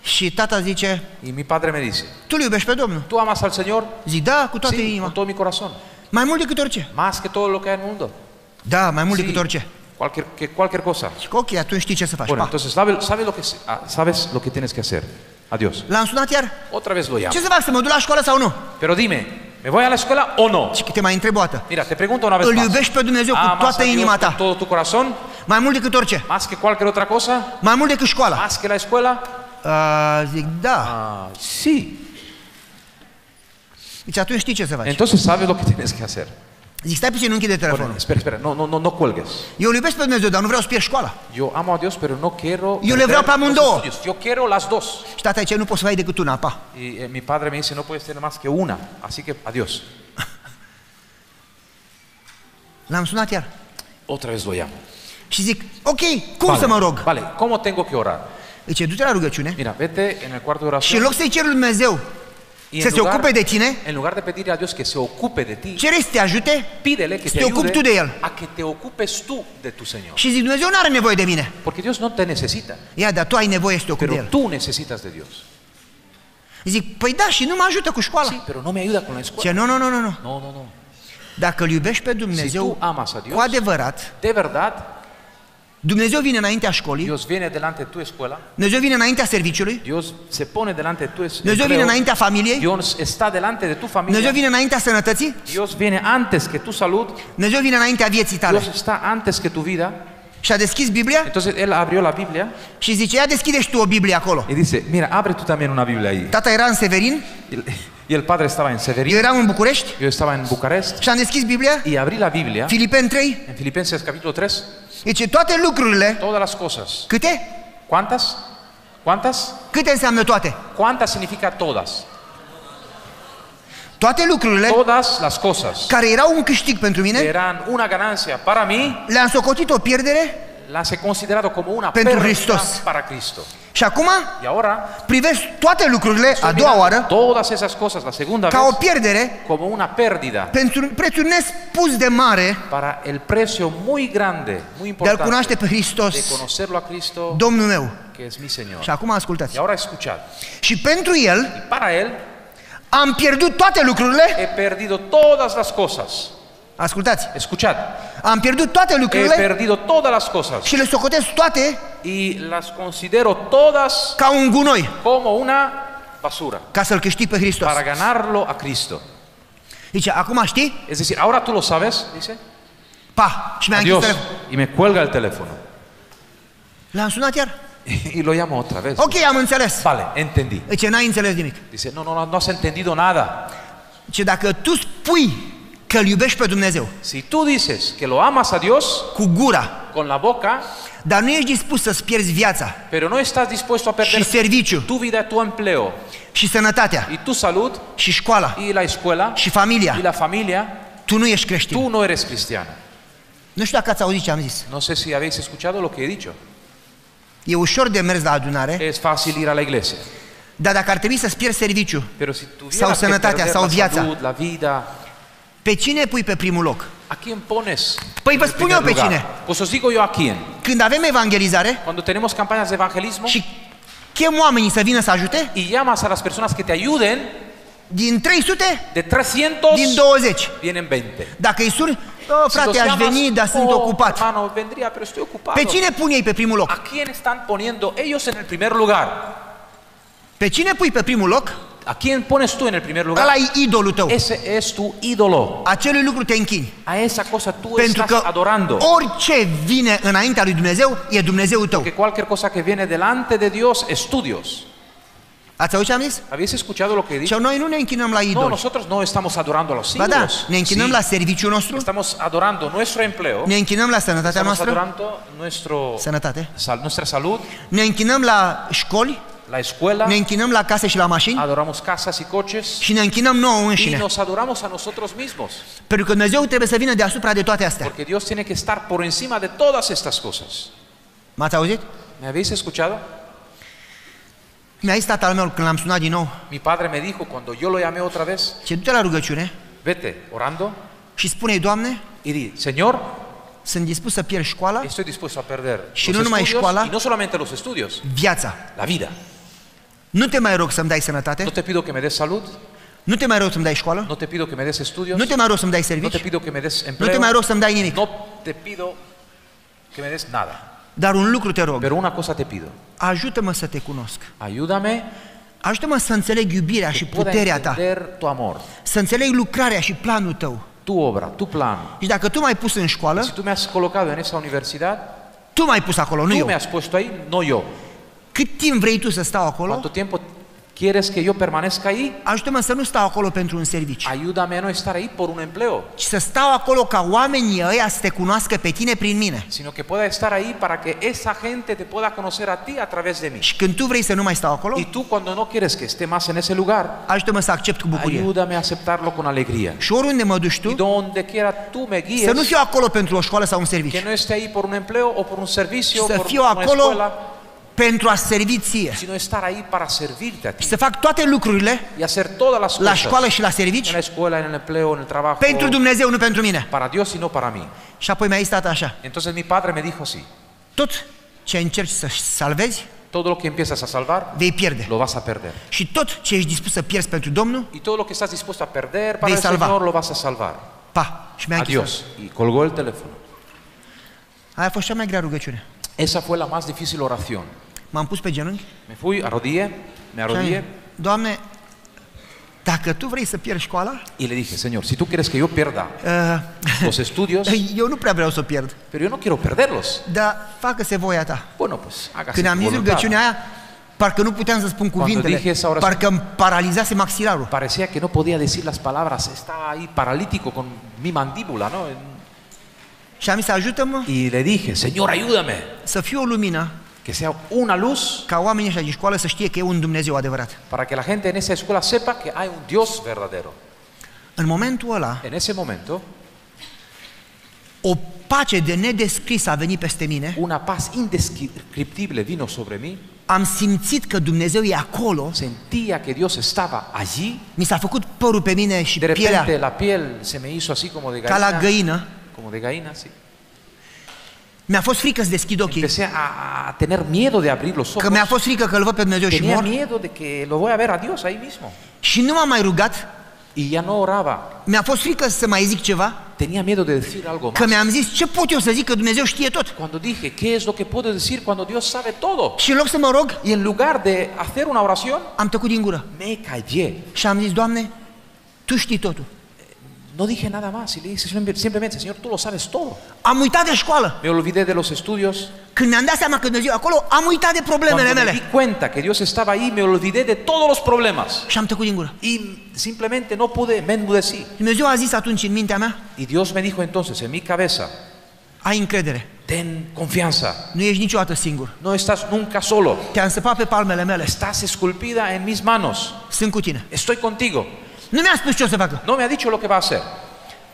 Și tata zice, Y mi padre me dice, tu îl iubești pe Domnul? ¿tú amas al Señor? Zic, da, cu toată Sí, inima. con todo mi corazón. Mai mult decât orice. Más que todo lo que hay en el mundo. Da, mai mult Sí, decât orice. Cualquier, que cualquier cosa. Și că ok, atunci știi ce să faci. Bueno, Pa. entonces sabes, sabes, lo que, se- ah, sabes lo que tienes que hacer. Adiós. L-am sunat iar. Otra vez lo llamo. Ce să fac, să mă duc la școală sau nu? Pero dime, ¿me voy a la escuela o no? Și te mai întreb o dată. Mira, te pregunto una vez Îl más. iubești pe Dumnezeu cu ¿Amas toată a Dios inima ta. con todo tu corazón? Mai mult decât orice. ¿Más que cualquier otra cosa? Mai mult decât școala. ¿Más que la escuela? Uh, zic, da. Ah, sí. Deci atunci știi ce să faci. Entonces sabes lo que tienes que hacer. Zic, stai puțin, nu închide Bueno, telefonul. espera, espera, no, no, no, no cuelgues. Eu îl iubesc pe Dumnezeu, dar nu vreau să pierd școala. Yo amo a Dios, pero no quiero. Yo le perder vreau pe los amândouă. estudios. Yo quiero las dos. Și tata zice, nu poți să ai decât una, pa. Y eh, mi padre me dice, no puedes tener más que una. Así que adiós. L-am sunat iar. Otra vez lo llamo. Și zic, ok, cum vale, să mă rog? Vale, ¿cómo tengo que orar? Zice, du-te la rugăciune Mira, vete en el cuarto de și în oración. loc să-i ceri lui Dumnezeu y să en se lugar, ocupe de tine, en lugar de pedirle a Dios que se ocupe de ti, cere să te ajute pídele que să te te ocupi tu ayude de El. a que te ocupes tú de tu Señor. Și zic, Dumnezeu nu are nevoie de mine. Porque Dios no te necesita, Ia, dar tu ai nevoie să te ocupi de pero El. tú necesitas de Dios. Zic, păi da, și nu mă ajută cu școala. Sí, pero no me ayuda con la Ce, escuela. nu, nu, nu, nu, nu. No, no, no. Dacă îl iubești pe Si Dumnezeu tú amas a Dios, cu adevărat, de verdad, Dumnezeu vine înaintea școlii, Dios viene delante de tu escuela, Dumnezeu vine înaintea serviciului, Dios se pone delante de tu es- Dumnezeu vine empleo, înaintea familiei, Dios está delante de tu Dumnezeu familia, vine înaintea sănătății, Dios viene antes que tu salud, Dumnezeu vine înaintea vieții tale. Dios está antes que tu vida. Și a deschis Biblia? Entonces Él abrió la Biblia. Și zice, ia deschide și tu o Biblie acolo. y dice, mira, abre tú también una Biblia ahí. Tata era în Severin, Y el, y el padre estaba en Severín, eu eram în București yo estaba en Bucarest și am deschis Biblia, y abrí la Biblia Filipeni 3, en Filipenses capítulo 3, zice, toate lucrurile, todas las cosas. câte? ¿Cuántas? ¿Cuántas? Câte înseamnă toate? ¿Cuántas significa todas? Toate lucrurile Todas las cosas care erau un câștig pentru que mine, eran una ganancia para mí, le-am socotit o pierdere las he considerado como una Pentru pérdida Hristos. para Cristo. și acum Y ahora, privesc toate lucrurile, a estoy doua mirando oară, todas esas cosas la segunda ca o vez pierdere como una pérdida pentru prețul nespus de mare para el precio muy grande, muy de a-L cunoaște importante pe de Hristos, conocerlo a Cristo, Domnul meu. que es mi Señor. Și acum ascultați. Y ahora escuchad, Și pentru El y para Él am pierdut toate lucrurile, he perdido todas las cosas. Ascultați, Escuchad, am pierdut toate he lucrurile perdido todas las cosas și le socotesc toate y las considero todas ca un gunoi, como una basura ca să-L câștig pe Hristos. para ganarlo a Cristo. Zice, acum știi? Es decir, ahora tú lo sabes, dice. Pa! Și mi-a închis Adiós. telefon. Y me cuelga el teléfono. L-am sunat iar. Y lo llamo otra vez. Ok, am înțeles. Vale, entendí. Zice, n-ai înțeles nimic. Dice, no, no, no, no has entendido nada. Zice, dacă tu spui că îl iubești pe Dumnezeu. Si tú dices que lo amas a Dios cu gura, con la boca, dar nu ești dispus să-ți pierzi viața. pero no estás dispuesto a perder și serviciu. tu vida, tu empleo. Și sănătatea. Y tu salud. Și școala. Y la escuela. Și y familia, la familia, tu nu ești creștin. tú no eres cristiano. Nu știu dacă ați auzit ce am zis. No sé si habéis escuchado lo que he dicho. E ușor de mers la adunare, Es fácil ir a la iglesia, dar dacă ar trebui să-ți pierzi serviciu, pero si Sau tuvieras que sănătatea, perder sau la viața. salud, la vida, pe cine pui pe primul loc? ¿a quién pones? Păi en vă el spun primer eu pe lugar? cine. Pues os digo yo a quién. Când avem evangelizare Cuando tenemos campañas de evangelismo și chem oamenii să vină să ajute, y llamas a las personas que te ayuden, din 300, de 300 din 20. vienen 20. Dacă îi suni, oh, Si los frate, aș llamas, veni, dar sunt "Oh, ocupat. Hermano, vendría, pero estoy ocupado. Pe cine pun ei pe primul loc? ¿A quién están poniendo ellos en el primer lugar? Pe cine pui pe primul loc? ¿A quién pones tú en el primer lugar? Ăla e idolul tău. Ese es tu ídolo. Acelui lucru te închini. A esa cosa tú Pentru estás că adorando. orice vine înaintea lui Dumnezeu e Dumnezeul tău. Que cualquier cosa que viene delante de Dios es tu Dios. Ați auzit ce am zis? ¿Habéis escuchado lo que he Și dicho? noi nu ne închinăm la No, idoli. nosotros no estamos adorando a los Ba da, ídolos. ne închinăm Sí, la serviciul nostru, Estamos adorando nuestro empleo. ne închinăm la sănătatea Estamos noastră, adorando nuestro, sănătate, sal- nuestra salud, ne închinăm la școli, la escuela, ne închinăm la case și la mașini adoramos casas y coches și ne închinăm nouă y înșine. nos adoramos a nosotros mismos. Pentru că Dumnezeu trebuie să vină deasupra de toate astea. Porque Dios tiene que estar por encima de todas estas cosas. M-ați auzit? ¿Me habéis escuchado? Mi-a zis tatăl meu când l-am sunat din nou, Mi padre me dijo cuando yo lo llamé otra vez, ce du-te la rugăciune vete orando și spune-i, Doamne, y di, Señor, sunt dispus să pierd școala, estoy dispuesto a perder Și los nu numai estudios școala. y no solamente los estudios, viața. la vida. Nu te mai rog să-mi dai sănătate, No te pido que me des salud, nu te mai rog să-mi dai școală, no te pido que me des estudios, nu te mai rog să-mi dai no te servici, pido que me des nu te empleo, mai rog să-mi dai nimic. no te pido que me des nada. Dar un lucru te rog, Pero una cosa te pido, ajută-mă să te cunosc. ayúdame Ajută-mă să înțeleg iubirea și que pueda puterea ta, entender tu amor, să înțeleg lucrarea și planul tău. tu obra, tu plan. Și dacă tu m-ai pus în școală, Si tú me has colocado en esa universidad, tu m-ai pus acolo, nu tú eu. me has puesto ahí, no yo. Cât timp vrei tu să stau acolo, ¿Cuánto tiempo quieres que yo permanezca ahí? ajută-mă să nu stau acolo pentru un serviciu, Ayúdame a no estar ahí por un empleo, ci să stau acolo ca oamenii ăia să te cunoască pe tine prin mine. sino que pueda estar ahí para que esa gente te pueda conocer a ti a través de mí. Și când tu vrei să nu mai stau acolo, Y tú cuando no quieres que esté más en ese lugar, ajută-mă să accept cu bucurie. ayúdame a aceptarlo con alegría. Și oriunde mă duci Y tu, donde quiera tú me să nu guíes, fiu acolo pentru o școală sau un que serviciu, no esté ahí por un empleo o por un servicio, să por fiu una acolo escuela, pentru a servi ție. sino estar ahí para servirte a ti Și să fac toate lucrurile y hacer todas las la cosas școală și la en servici la escuela, en el empleo, en el trabajo, pentru Dumnezeu, nu pentru mine. para Dios y no para mí. Și apoi mi-a zis tata așa, Entonces mi padre me dijo así, tot ce încerci să salvezi, todo lo que empiezas a salvar, vei pierde. lo vas a perder. Și tot ce ești dispus să pierzi pentru Domnul, Y todo lo que estás dispuesto a perder para Vei el salva. Señor, lo vas a salvar. pa, și mi-a închis. Adiós. Y colgó el teléfono. Aia a fost cea mai grea rugăciune. Esa fue la más difícil oración. M-am pus pe genunchi Me fui, arrodillé, me și am arrodillé zis, Doamne, dacă Tu vrei să pierzi școala, y le dije, Señor, si tú quieres que yo pierda uh, los estudios, eu nu prea vreau să o pierd, pero yo no quiero perderlos. dar facă-se voia Ta. Bueno, pues hágase Când tu am zis voluntad. rugăciunea aia, parcă nu puteam să spun cuvintele, dije esa oración- parcă îmi paralizase maxilarul. Parecía que no podía decir las palabras, estaba ahí paralítico con mi mandíbula, ¿no? Și am zis, ajută-mă Y le dije, Señor, ayúdame, să fiu o lumină que sea una luz ca oamenii ăștia din școală să știe că e un Dumnezeu adevărat. para que la gente en esa escuela sepa que hay un Dios verdadero. În momentul ăla, En ese momento, o pace de nedescris a venit peste mine, una paz indescriptible vino sobre mí, am simțit că Dumnezeu e acolo, sentía que Dios estaba allí, mi s-a făcut părul pe mine și de repente pielea la piel se me hizo así como de ca la gallina, găină. como de gallina, sí. Mi-a fost frică să deschid ochii, Empecé a, a tener miedo de abrir los că ojos. mi-a fost frică că îl văd pe Dumnezeu și Tenía mor. miedo de que lo voy a ver a Dios ahí mismo. Și nu m-am mai rugat, Y ya no oraba. mi-a fost frică să mai zic ceva, Tenía miedo de decir algo că más. mi-am zis ce pot eu să zic că Dumnezeu știe tot. Cuando dije, ¿qué es lo que puedo decir cuando Dios sabe todo? Și în loc să mă rog, Y en lugar de hacer una oración, am tăcut din gură me callé. și am zis, Doamne, Tu știi totul. No dije nada más y le dije simplemente, Señor, tú lo sabes todo. Am uitat de școală. Me olvidé de los estudios. Când mi-am dat seama că Dumnezeu e acolo, am uitat de problemele Cuando me mele. di cuenta que Dios estaba ahí, me olvidé de todos los problemas. Și am tăcut din gură. Y simplemente no pude, me enmudecí. Dumnezeu a zis atunci în mintea mea, Y Dios me dijo entonces en mi cabeza, ai încredere. ten confianza. Nu ești niciodată singur. No estás nunca solo. Te-am săpat pe palmele mele. Estás esculpida en mis manos. Sunt cu tine. Estoy contigo. Nu mi-a spus ce o să facă. No me ha dicho lo que va a hacer.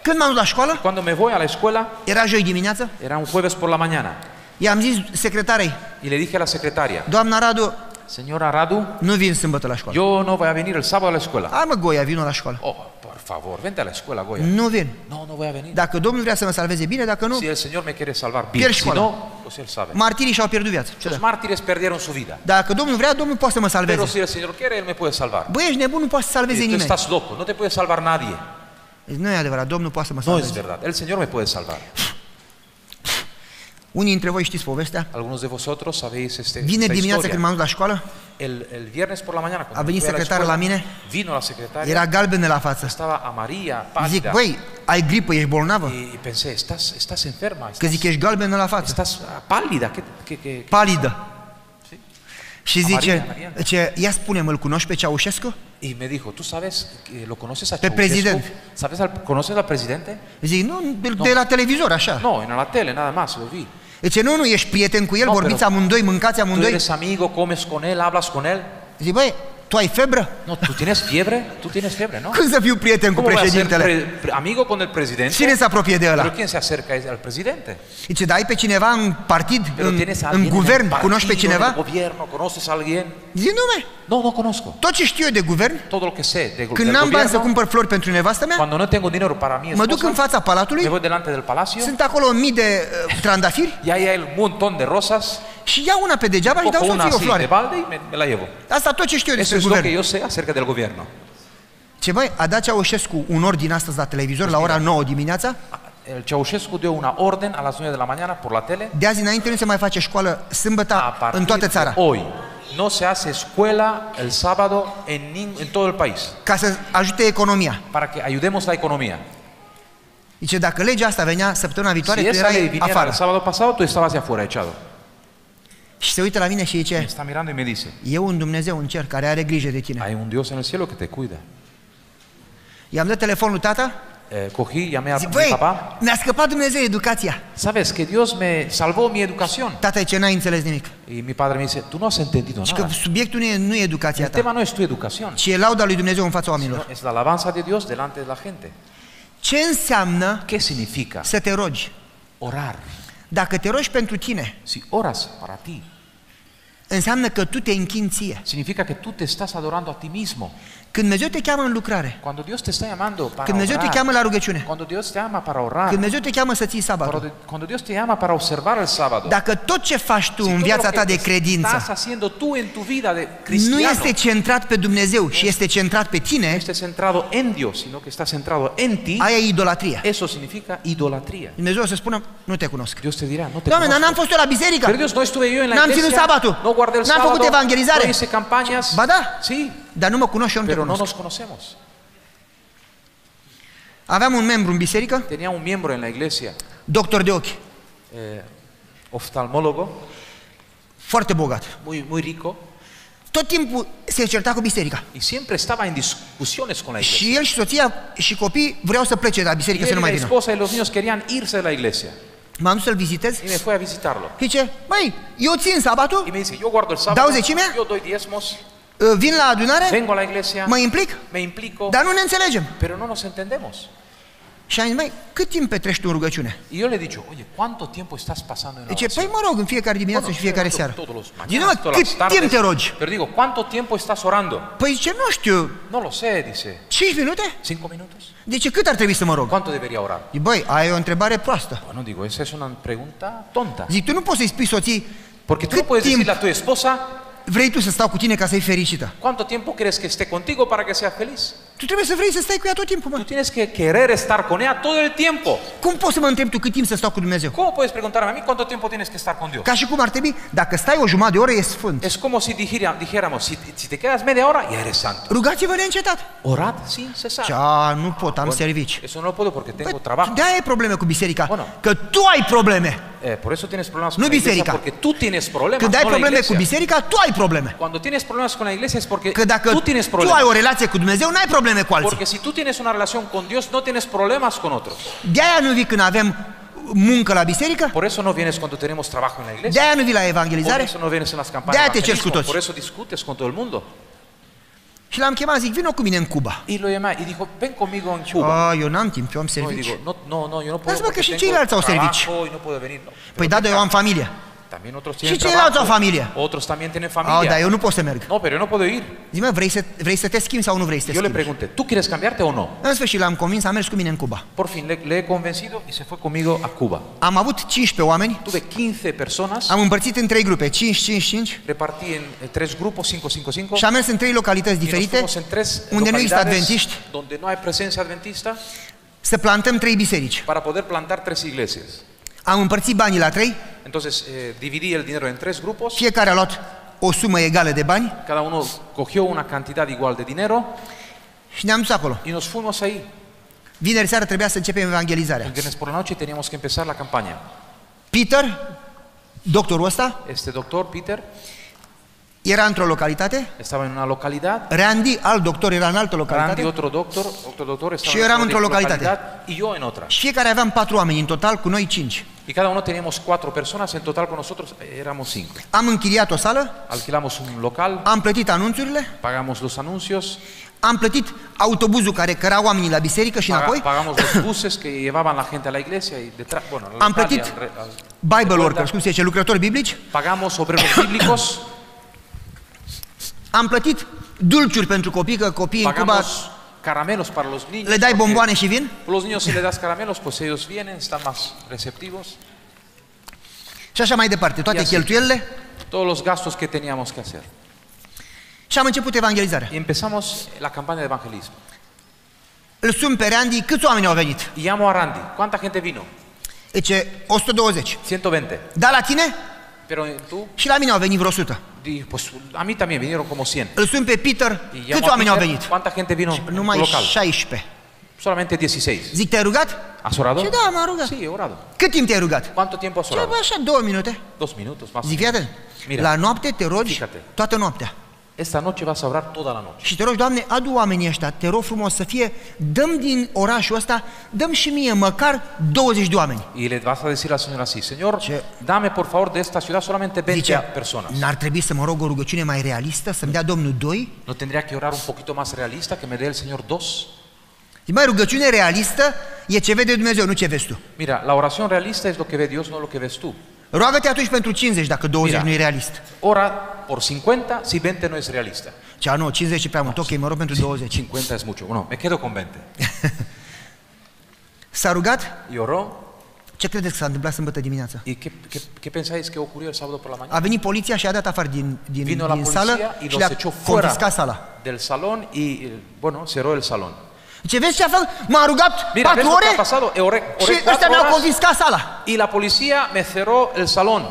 Când m-am dus la școală, Cuando me voy a la escuela, era joi dimineață, era un jueves por la mañana, i-am zis secretarei, y le dije a la secretaria, doamna Radu, señora Radu, nu vin sâmbătă la școală. yo no voy a venir el sábado a la escuela. Hai mă, Goia, vină la școală. Oh, por favor, vente a la escuela, Goya. Nu vin. No, no voy a venir. Dacă Domnul vrea să mă salveze bine, dacă nu, Si el Señor me quiere salvar bien, Pierde si școala. no, pues él sabe. martirii și-au pierdut viața. Ce Los da? mártires perdieron su vida. Dacă Domnul vrea, Domnul poate să mă Pero salveze. si el Señor quiere, Él me puede salvar. Băi, ești nebun, nu poate să salveze Y tú nimeni. estás loco, no te puede salvar nadie. Deci nu e adevărat, Domnul poate să mă No es salveze. verdad, el Señor me puede salvar. Unii dintre voi știți povestea. Algunos de vosotros sabéis este, Vineri esta dimineața historia. când m-am dus la școală, El, el viernes por la mañana, cuando A venit fui a la secretarul escuela, la mine. vino la secretaria, era galbenă la față. estaba amarilla, Zic, pálida. băi, ai gripă, ești bolnavă? Y pensé, estás, estás enferma, Că estás, zic, ești galbenă la față. estás ah, pálida. ¿qué, qué, qué- Palidă. Și zice, Amaria, Amaria. ce, ia spune-mă, îl cunoști pe Ceaușescu? Y me dijo, ¿tú sabes, que lo conoces a Pe Ceausescu? presidente. ¿Sabes al, ¿Conoces al presidente? Zic, nu, de, de la televizor, așa. No, en la tele nada más, lo vi. Zice, nu, nu, ești prieten cu el, No, vorbiți pero- amândoi, mâncați ¿Tú amândoi. eres amigo, comes con él, hablas con él? Zic, băi, tu ai febră? No, ¿tú tienes fiebre? Tú tienes fiebre, ¿no? Când să fiu prieten cu ¿Cómo voy a ser președintele? pre- pre- amigo con el presidente? Cine se apropie de ¿Pero ăla? quién se acerca al presidente? Zice, dar ai pe cineva în partid, ¿Pero în, tienes a în alguien en el guvern, partido, cunoști pe en cineva? el gobierno? ¿Conoces a alguien? Zic, nume, No, no conozco. tot ce știu eu de guvern, Todo lo que sé de, când del n-am bani să gobierno, cumpăr flori pentru nevastă mea, cuando no tengo dinero para mi mă duc în esposa, fața me palatului, voy delante del palacio sunt acolo mii de uh, trandafiri y ahí hay un montón de rosas, și iau una pe degeaba și dau cojo una soției o así de floare. balde y me, me la llevo. Asta tot ce știu eu Eso despre es lo que guvern. yo sé acerca del gobierno. Ce băi, a dat Ceaușescu un ordin astăzi la televizor la ora 9 dimineața, El Ceausescu dio una orden a las 9 de la mañana por la tele. de azi înainte nu se mai face școală A sâmbătă partir în toată de țara, hoy no se hace escuela el sábado en, nin- en todo el país ca să ajute economia. para que ayudemos la economía. Zice, dacă legea asta venea săptămâna viitoare, Si tu esa ley erai viniera el afară. sábado pasado, tú estabas de afuera echado. Și se uită la mine și Me zice, está mirando y me dice, e un Dumnezeu în cer care are grijă de tine. hay un Dios en el cielo que te cuida. I-am dat telefonul tata, Eh, cogí, llamé a zic, mi băi, papá. mi-a scăpat Dumnezeu educația. Sabes que Dios me salvó mi educación. Tata zice, n-ai înțeles nimic. Y mi padre me dice, tú no has entendido Și că nada. subiectul nu e, nu e educația El ta, tema no es tu educación, ci e lauda lui Dumnezeu în fața oamenilor. sino es la alabanza de Dios delante de la gente. Ce înseamnă ¿Qué significa să te rogi? orar? Dacă te rogi pentru tine, Si oras para ti, înseamnă că tu te închinți ție. significa que tú te estás adorando a ti mismo. Când Dumnezeu te cheamă în lucrare, Cuando Dios te está llamando para când Dumnezeu te orar, cheamă la rugăciune, cuando Dios te ama para orar, când Dumnezeu te cheamă să ții sabatul, cuando, cuando Dios te llama para observar el sábado, dacă tot ce faci tu si în todo viața lo ta que de estás credință haciendo tú en tu vida de nu cristiano este centrat pe Dumnezeu și este centrat pe no tine, estés centrado en Dios, sino que estás centrado en ti, aia e idolatria. eso significa idolatría. Dumnezeu o să spună, nu te cunosc. Dios te dirá, no te Doamne, dar n-am conozco. fost eu la biserică. Pero Dios, no estuve yo en la N-am iglesia, ținut sabatul. no guardé el N-am sábado, făcut evangelizare. no hice campañas. Ba da, Sí, dar nu mă cunoști și eu nu te pero no cunosc. nos conocemos. Aveam un membru în biserică, Tenía un miembro en la iglesia, doctor de ochi, eh, oftalmólogo, foarte bogat. muy, muy rico, Tot timpul se certa cu biserica. y siempre estaba en discusiones con la iglesia. Și el și soția și copii vreau să plece de la Y biserică să él nu y mai la vină. esposa y los niños querían irse de la iglesia. M-am dus să-l vizitez Y me fui a visitarlo. și zice, băi, eu țin sabatul, Y me dice, yo guardo el sábado, ¿Dau zecimea? yo doy diezmos, vin la adunare, vengo a la iglesia, mă implic, me implico, dar nu ne înțelegem. pero no nos entendemos. Și am zis, măi, cât timp petrești tu în rugăciune? Y yo le he dicho, oye, ¿cuánto tiempo estás pasando en la Zice, oración? păi mă rog, în fiecare dimineață și fiecare todos- seară. Todos los Zice, nu, mañanas, mă, todas las cât tardes. timp te rogi? Pero digo, ¿cuánto tiempo estás orando? Păi zice, nu știu, No lo sé, dice. 5 minute? ¿Cinco minutos? Deci cât ar trebui să mă rog? ¿Cuánto debería orar? Zic, băi, ai o întrebare proastă. Bueno, digo, esa es una pregunta tonta. Zic, tu nu poți să-i spui soții, Porque tú ¿Qué no puedes tiempo? decirle a tu esposa vrei tu să stau cu tine ca să fii fericită? ¿Cuánto tiempo quieres que esté contigo para que sea feliz? Tu trebuie să vrei să stai cu ea tot timpul, Tú mă. tienes que querer estar con ella todo el tiempo. Cum poți să mă întrebi tu cât timp să stau cu Dumnezeu? ¿Cómo puedes preguntarme a mí cuánto tiempo tienes que estar con Dios? Ca și cum ar trebui, dacă stai o jumătate de oră, e sfânt. Es como si dijera- dijéramos, si, si te quedas media hora, ya eres santo. Rugați-vă neîncetat. Orad sin cesar. Cea, nu pot, am servici. Eso no lo puedo porque tengo Păi, trabajo. de-aia ai probleme cu biserica. Bună. Că tu ai probleme. Eh, por eso tienes problemas No con la iglesia, biserica. porque tú tienes problemas, Când ai no la probleme cu iglesia. biserica, tu ai probleme. Cuando tienes problemas con la iglesia es porque Că dacă tú tienes tu problemas. ai o relație cu Dumnezeu, n-ai probleme cu alții. Porque si tú tienes una relación con Dios, no tienes problemas con otros. De-aia nu vii când avem muncă la biserică? Por eso no vienes cuando tenemos trabajo en la iglesia. De-aia nu vii la Por evangelizare? eso no vienes en las De campañas aia de te ceri cu evangelismo. toți. Por eso discutes con todo el mundo. Și l-am chemat, zic, vină cu mine în Cuba. Y lo llamé y dijo, ven conmigo en Cuba. A, eu n-am timp, eu am No, y servici. digo, no, no, no, yo no puedo Lasă-mă că porque și tengo ceilalți au servici. trabajo y no puedo venir. No. Păi da, dar eu am familie. También otros Și tienen ceilalți au trabajo. familie. Otros también tienen Au, familia. dar eu nu pot să merg. No, pero yo no puedo ir. Zi, mă, vrei să, vrei să te schimbi sau nu vrei să te Yo le schimbi? pregunté, ¿tú quieres cambiarte o no? În sfârșit l-am convins, a mers cu mine în Cuba. Por fin le, le he convencido y se fue conmigo a Cuba. Am avut 15 oameni, Tuve 15 personas, am împărțit în trei grupe, 5, 5, 5, repartí en eh, tres grupos, 5, 5, 5. și am mers în trei localități Y nos diferite, fuimos en tres unde nu există localidades adventiști, donde no hay presencia adventista să plantăm trei biserici. para poder plantar tres iglesias. Am împărțit banii la trei, Entonces eh, dividí el dinero en tres grupos, fiecare a luat o sumă egală de bani cada uno cogió una cantidad igual de dinero și ne-am dus acolo. y nos fuimos ahí. Vineri seara trebuia să începem evangelizarea. El viernes por la noche teníamos que empezar la campaña. Peter, doctorul ăsta, Este doctor, Peter, era într-o localitate, estaba en una localidad, Randy, alt doctor, era în altă Randy, localitate otro doctor, otro doctor estaba Și en eram otra într-o localitate. localidad y yo en otra. și fiecare aveam patru oameni în total, cu noi cinci. Y cada uno teníamos cuatro personas, en total con nosotros eh, éramos cinco. Am închiriat o sală, Alquilamos un local, am plătit anunțurile, pagamos los anuncios, am plătit autobuzul care căra oamenii la biserică și paga- înapoi, pagamos los buses que llevaban la gente a la iglesia y detrás, bueno, al Am local y plătit al re- al- Bible de vuelta. workers, cum se zice, lucrători biblici, Pagamos obreros bíblicos, am plătit dulciuri pentru copii, că copiii în Cuba pagamos caramelos para los niños. le dai porque bomboane și vin Los niños si le das caramelos, pues ellos vienen, están más receptivos. și așa mai departe, toate Ia zi. cheltuielile Todos los gastos que teníamos que hacer. și am început evangelizarea. Y empezamos la campaña de evangelismo. Îl sun pe Randy, câți oameni au venit? Y llamo a Randy. ¿Cuánta gente vino? Zice, 120. 120. Da la tine? Pero tú, Și la mine au venit vreo 100. Di, pues a mí también vinieron como 100. Îl sun pe Peter, Y llamo câți a oameni au Peter, venit? ¿Cuánta gente vino en tu Numai local? 16. Solamente 16. Zic, te-ai rugat? ¿Has orado? Și da, m-am rugat. Sí, he orado. Cât timp te-ai rugat? ¿Cuánto tiempo has Ce, orado? bă, așa, două minute. Dos minutos más. o Zic, menos. fii atent. Mira. La noapte te rogi Fică-te. toată noaptea. Esta noche vas a orar toda la noche. Și te rogi, Doamne, adu oamenii ăștia, te rog frumos să fie, dăm din orașul ăsta, dăm și mie măcar 20 de oameni. Y le vas a decir al Señor así, Señor, Ce- dame por favor de esta ciudad solamente 20 Zice, personas. n-ar trebui să mă rog o rugăciune mai realistă, să-mi dea Domnul doi? ¿No tendría que orar un poquito más realista que me dé el Señor dos? Zic, mai rugăciune realistă e ce vede Dumnezeu, nu ce vezi tu. Mira, la oración realista es lo que ve Dios, no lo que ves tú. Roagă-te atunci pentru 50 dacă 20 Mira. nu e realist. Ora por 50 si 20 no es realista. Cea nu, 50 e prea mult, ok, mă rog pentru 20. 50 es mucho. Bueno, me quedo con 20. S-a rugat? Y oró. Ce credeți că s-a întâmplat sâmbătă dimineața? ¿Y qué, qué, qué pensáis que ocurrió el sábado por la mañana? A venit poliția și a dat afară din, din, Vino la din sală policía y și los le-a echó confiscat fuera sala. del salón y, eh, bueno, cerró el salón. Ce vezi ce a făcut? M-a rugat Mira, 4 ¿ves lo que ore ha pasado? Oré, oré și ăștia cuatro mi-au horas confiscat sala. y la policía me cerró el salón.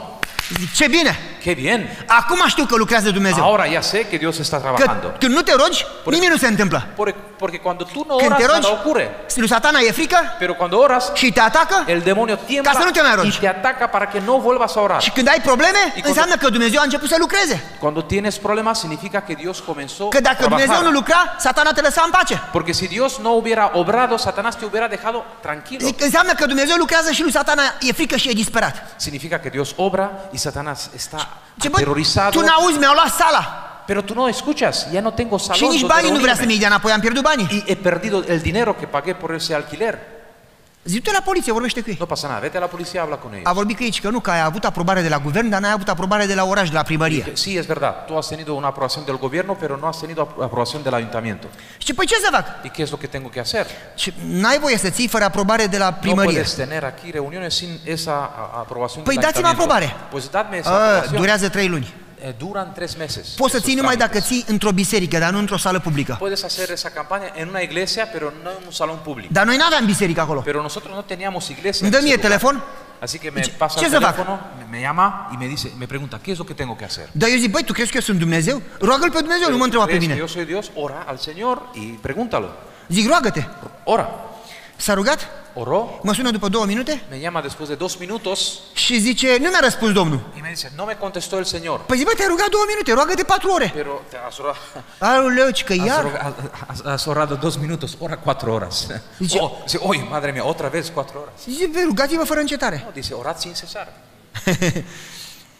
Zic, ce bine! ¡Qué bien! Acum știu că lucrează Dumnezeu. Ahora ya sé que Dios está trabajando. Că când nu te rogi, nimic nu se întâmplă. Porque, porque cuando tú no Când oras, te rogi, nada ocurre. lui satana e frică Pero cuando oras, și te atacă el demonio tiembla Ca să nu te mai rogi. y te ataca para que no vuelvas a orar. și când ai probleme, când- înseamnă că Dumnezeu a început să lucreze. Cuando tienes problemas significa que Dios comenzó Că a dacă Dumnezeu trabajar. nu lucra, satana te lăsa în pace. Porque si Dios no hubiera obrado, Satanás te hubiera dejado tranquilo. Zic, înseamnă că Dumnezeu lucrează și lui satana e frică și e disperat. Significa que Dios obra y Satanás está Ce bă, aterrorizado. tu n-auzi, mi-au luat sala. Pero tú no escuchas, ya no tengo salón Și nici banii nu vrea să-mi reunirme. iei de înapoi, am pierdut banii. Y he perdido el dinero que pagué por ese alquiler. Zic, tu la poliție, vorbește cu ei. No pasa nada, vete a la policía, habla con ellos. A vorbit cu ei că nu, că ai avut aprobare de la guvern, dar n-ai avut aprobare de la oraș, de la primărie. Que Sí, es verdad, tú has tenido una aprobación del gobierno, pero no has tenido apro- aprobación del ayuntamiento. Și păi ce să fac? ¿Y qué es lo que tengo que hacer? Și n-ai voie să ții fără aprobare de la No primărie. puedes tener aquí reuniones sin esa a- aprobación Păi del dați-mi ayuntamiento. aprobare. Pues dadme esa A, aprobación. durează trei luni. Eh, duran tres meses. Poți să esos ții numai dacă trámites. ții într-o biserică, dar nu într-o sală publică. Puedes hacer esa campaña en una iglesia, pero no en un salón público. Dar noi nu aveam biserică acolo. Pero nosotros no teníamos iglesia. Îmi en dă mie ese lugar. telefon, Así que me Dice, pasa "¿Qué el se va?" teléfono, me, me llama y me dice, me pregunta, ¿qué es lo que tengo que hacer? dar eu zic, băi, tu crezi că eu sunt Dumnezeu? Roagă-L pe Dumnezeu, nu mă întreba pe ¿Crees que mine. yo soy Dios? Ora al Señor y pregúntalo. Zic, roagă-te. Ora. S-a rugat, Oró, mă sună după două minute me llama después de dos minutos și zice, nu mi-a răspuns Domnul. y me dice, no me contestó el Señor. Păi zic, băi, te-ai rugat două minute, roagă-te patru ore. Pero te has orado, Aoleu, ci că has iar, orado- has- has orado dos minutos, ora cuatro horas. Dice- Oh, dice, uy, madre mía, otra vez cuatro horas. zice, băi, rugați-vă fără încetare. No, dice, orad sin cesar.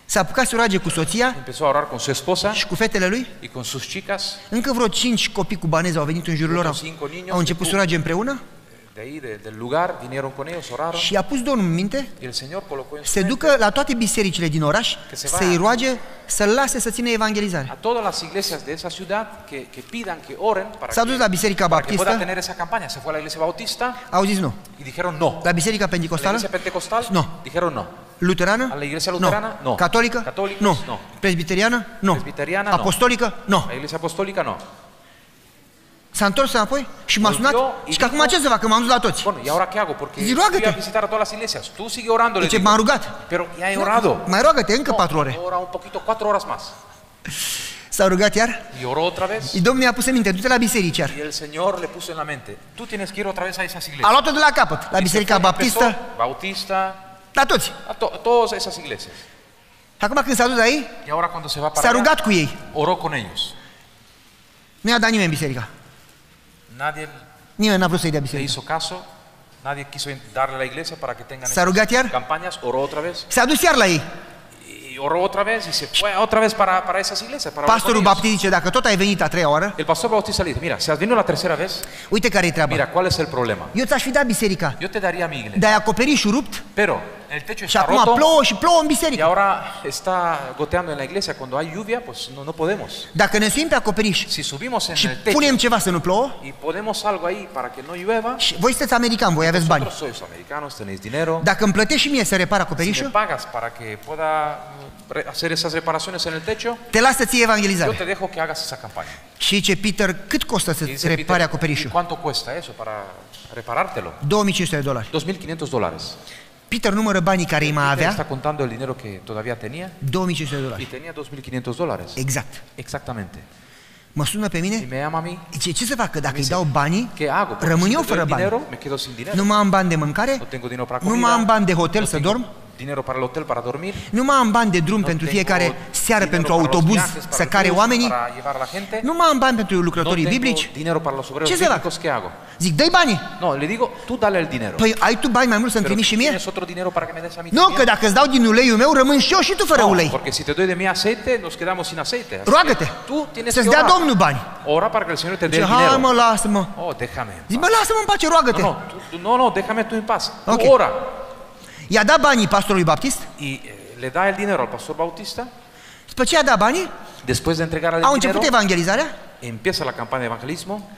S-a apucat să roage cu soția Empezó a orar con su esposa și cu fetele lui. y con sus chicas. Încă vreo cinci copii cubanezi au venit în jurul lor, au, Otros cinco niños au început de să roage împreună De ahí, de- del lugar, vinieron con ellos, oraron. și a pus Domnul în minte Y el Señor colocó en su se mente ducă la toate bisericile din oraș Că se va- să-i roage să-l lase să țină evangelizare. a todas las iglesias de esa ciudad que, que pidan, que oren para S-a que, dus la Biserica para que pueda Baptistă, tener esa campaña. Se fue a la iglesia bautista au zis nu. y dijeron no. La Biserica A la Pentecostală? iglesia pentecostal No. dijeron no. Luterană? A la Iglesia Luterană? Nu. Nu. Catolică? Catolicos? Nu. Nu. Presbiteriană? Nu. Presbiteriană? Nu. Apostolică? Nu. La iglesia apostólica no. S-a întors înapoi și m-a sunat Volvió y și că acum dijo- ce să fac, că m-am dus la toți. Bueno, ¿y ahora qué hago? Porque Dice, fui "Rógate". a visitar a todas las iglesias. Tú sigue orando, le Deci digo. m-am rugat. Pero ya he orado. Mai roagă-te încă patru ore. Ora un poquito, cuatro horas más. S-a rugat iar. Y oró otra vez. Și Domnul i-a pus în minte, du-te la biserici iar. Y el Señor le puso en la mente, tú tienes que ir otra vez a esas A iglesias. luat-o de la capăt, la Y se Biserica fue, empezó, Baptistă, Bautista, la toți. a to- todas esas iglesias. Și acum când s-a dus la ei, Y ahora cuando se va para s-a allá, rugat cu ei. oró con ellos. Nu i-a dat nimeni biserica. Nadie Nimeni n-a vrut să-i dea le biserica. hizo caso, nadie quiso darle la iglesia para que tengan ¿Se esas rugat iar? campañas, oró otra vez. S-a dus iar la ei. Y oró otra vez y se fue otra vez para, para esas iglesias. Para orar con Pastorul ellos. Baptist zice, dacă tot ai venit a treia oară, El pastor Bautista le dice, mira, si has venido la tercera vez, uite care e treaba. mira, ¿cuál es el problema? Eu ți-aș fi dat biserica, Yo te daría mi iglesia, dar ai acoperișul rupt pero el techo și está acum roto plouă și plouă în y biserică. ahora está goteando en la iglesia. Cuando hay lluvia, pues no, no podemos. Dacă ne suim pe acoperiș Si subimos en și el techo punem ceva să nu plouă, y ponemos algo ahí para que no llueva, și voi sunteți americani, voi aveți bani. vosotros sois americanos, tenéis dinero, Dacă îmi plătești și mie să repar si me acoperișul, pagas para que pueda mm, re- hacer esas reparaciones en el techo, te las să ții yo evangelizare. te dejo que hagas esa campaña. Și zice Peter, cât costă Y să-ți dice repari Peter, ¿y acoperișul? cuánto cuesta eso para reparártelo? 2500 de dolari. 2.500 dólares. Peter numără banii care îi mai Peter avea, está contando el dinero que todavía tenía 2500 de y dolari. tenía 2.500 dólares. Exact. Exactamente. Mă sună pe Y mine, me llama a mí, zice, ce să fac? Că dacă îi dice, dau banii, ¿qué hago? Porque rămân si eu te doy fără el bani. dinero, me quedo sin dinero. Nu mai am bani de mâncare, No tengo dinero para nu comida. mai am bani de hotel no să tengo dorm, dinero para el hotel para dormir. nu mai am bani de drum no pentru tengo fiecare seară dinero pentru para los autobuz viajes, para să el care bus, oamenii, Para llevar la gente. nu mai am bani pentru No lucrătorii tengo biblici. dinero para los obreros Ce se fac? bíblicos, ¿qué hago? Zic, dă banii. No, le digo, tú dale el dinero. Păi ai tu bani mai mult să-mi Pero trimiți tú și mie? tienes otro dinero para que me des a mí Nu, también? că dacă îți dau din uleiul meu, rămân și eu și tu fără No, ulei. porque si te doy de mi aceite, nos quedamos sin aceite. Así Roagă-te, que Tú tienes să-ți que dea orar. Domnul bani. Ora para que el Señor te dé Zice, el hai dinero. mă, lasă-mă. Oh, déjame. en Zic, paz. mă, lasă-mă în pace, No, roagă-te. no, tú- no, no, déjame tú en paz. Tú Ok. ora. I-a dat banii pastorului Baptist, Y eh, le da el dinero al pastor Bautista. după ce i-a dat banii, Después de entregar el au dinero, început evangelizarea empieza la campaña de evangelismo.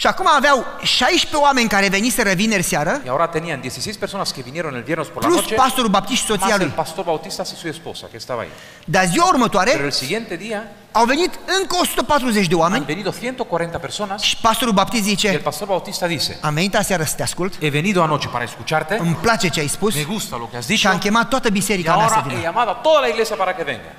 Și acum aveau 16 oameni care veniseră vineri seară, Y ahora tenían 16 personas que vinieron el viernes por la plus noche. pastorul Baptist și soția Más el lui. pastor Bautista y su esposa que estaba ahí. Dar ziua Pero următoare el siguiente día au venit încă 140 de han oameni venido 140 personas. și pastorul Baptist Y el zice, pastor Bautista dice, am venit aseară să te ascult, he venido anoche para escucharte, îmi place ce ai spus me gusta lo que has și dicho am chemat toată y biserica mea să ahora he vină. llamado a toda la iglesia para que venga.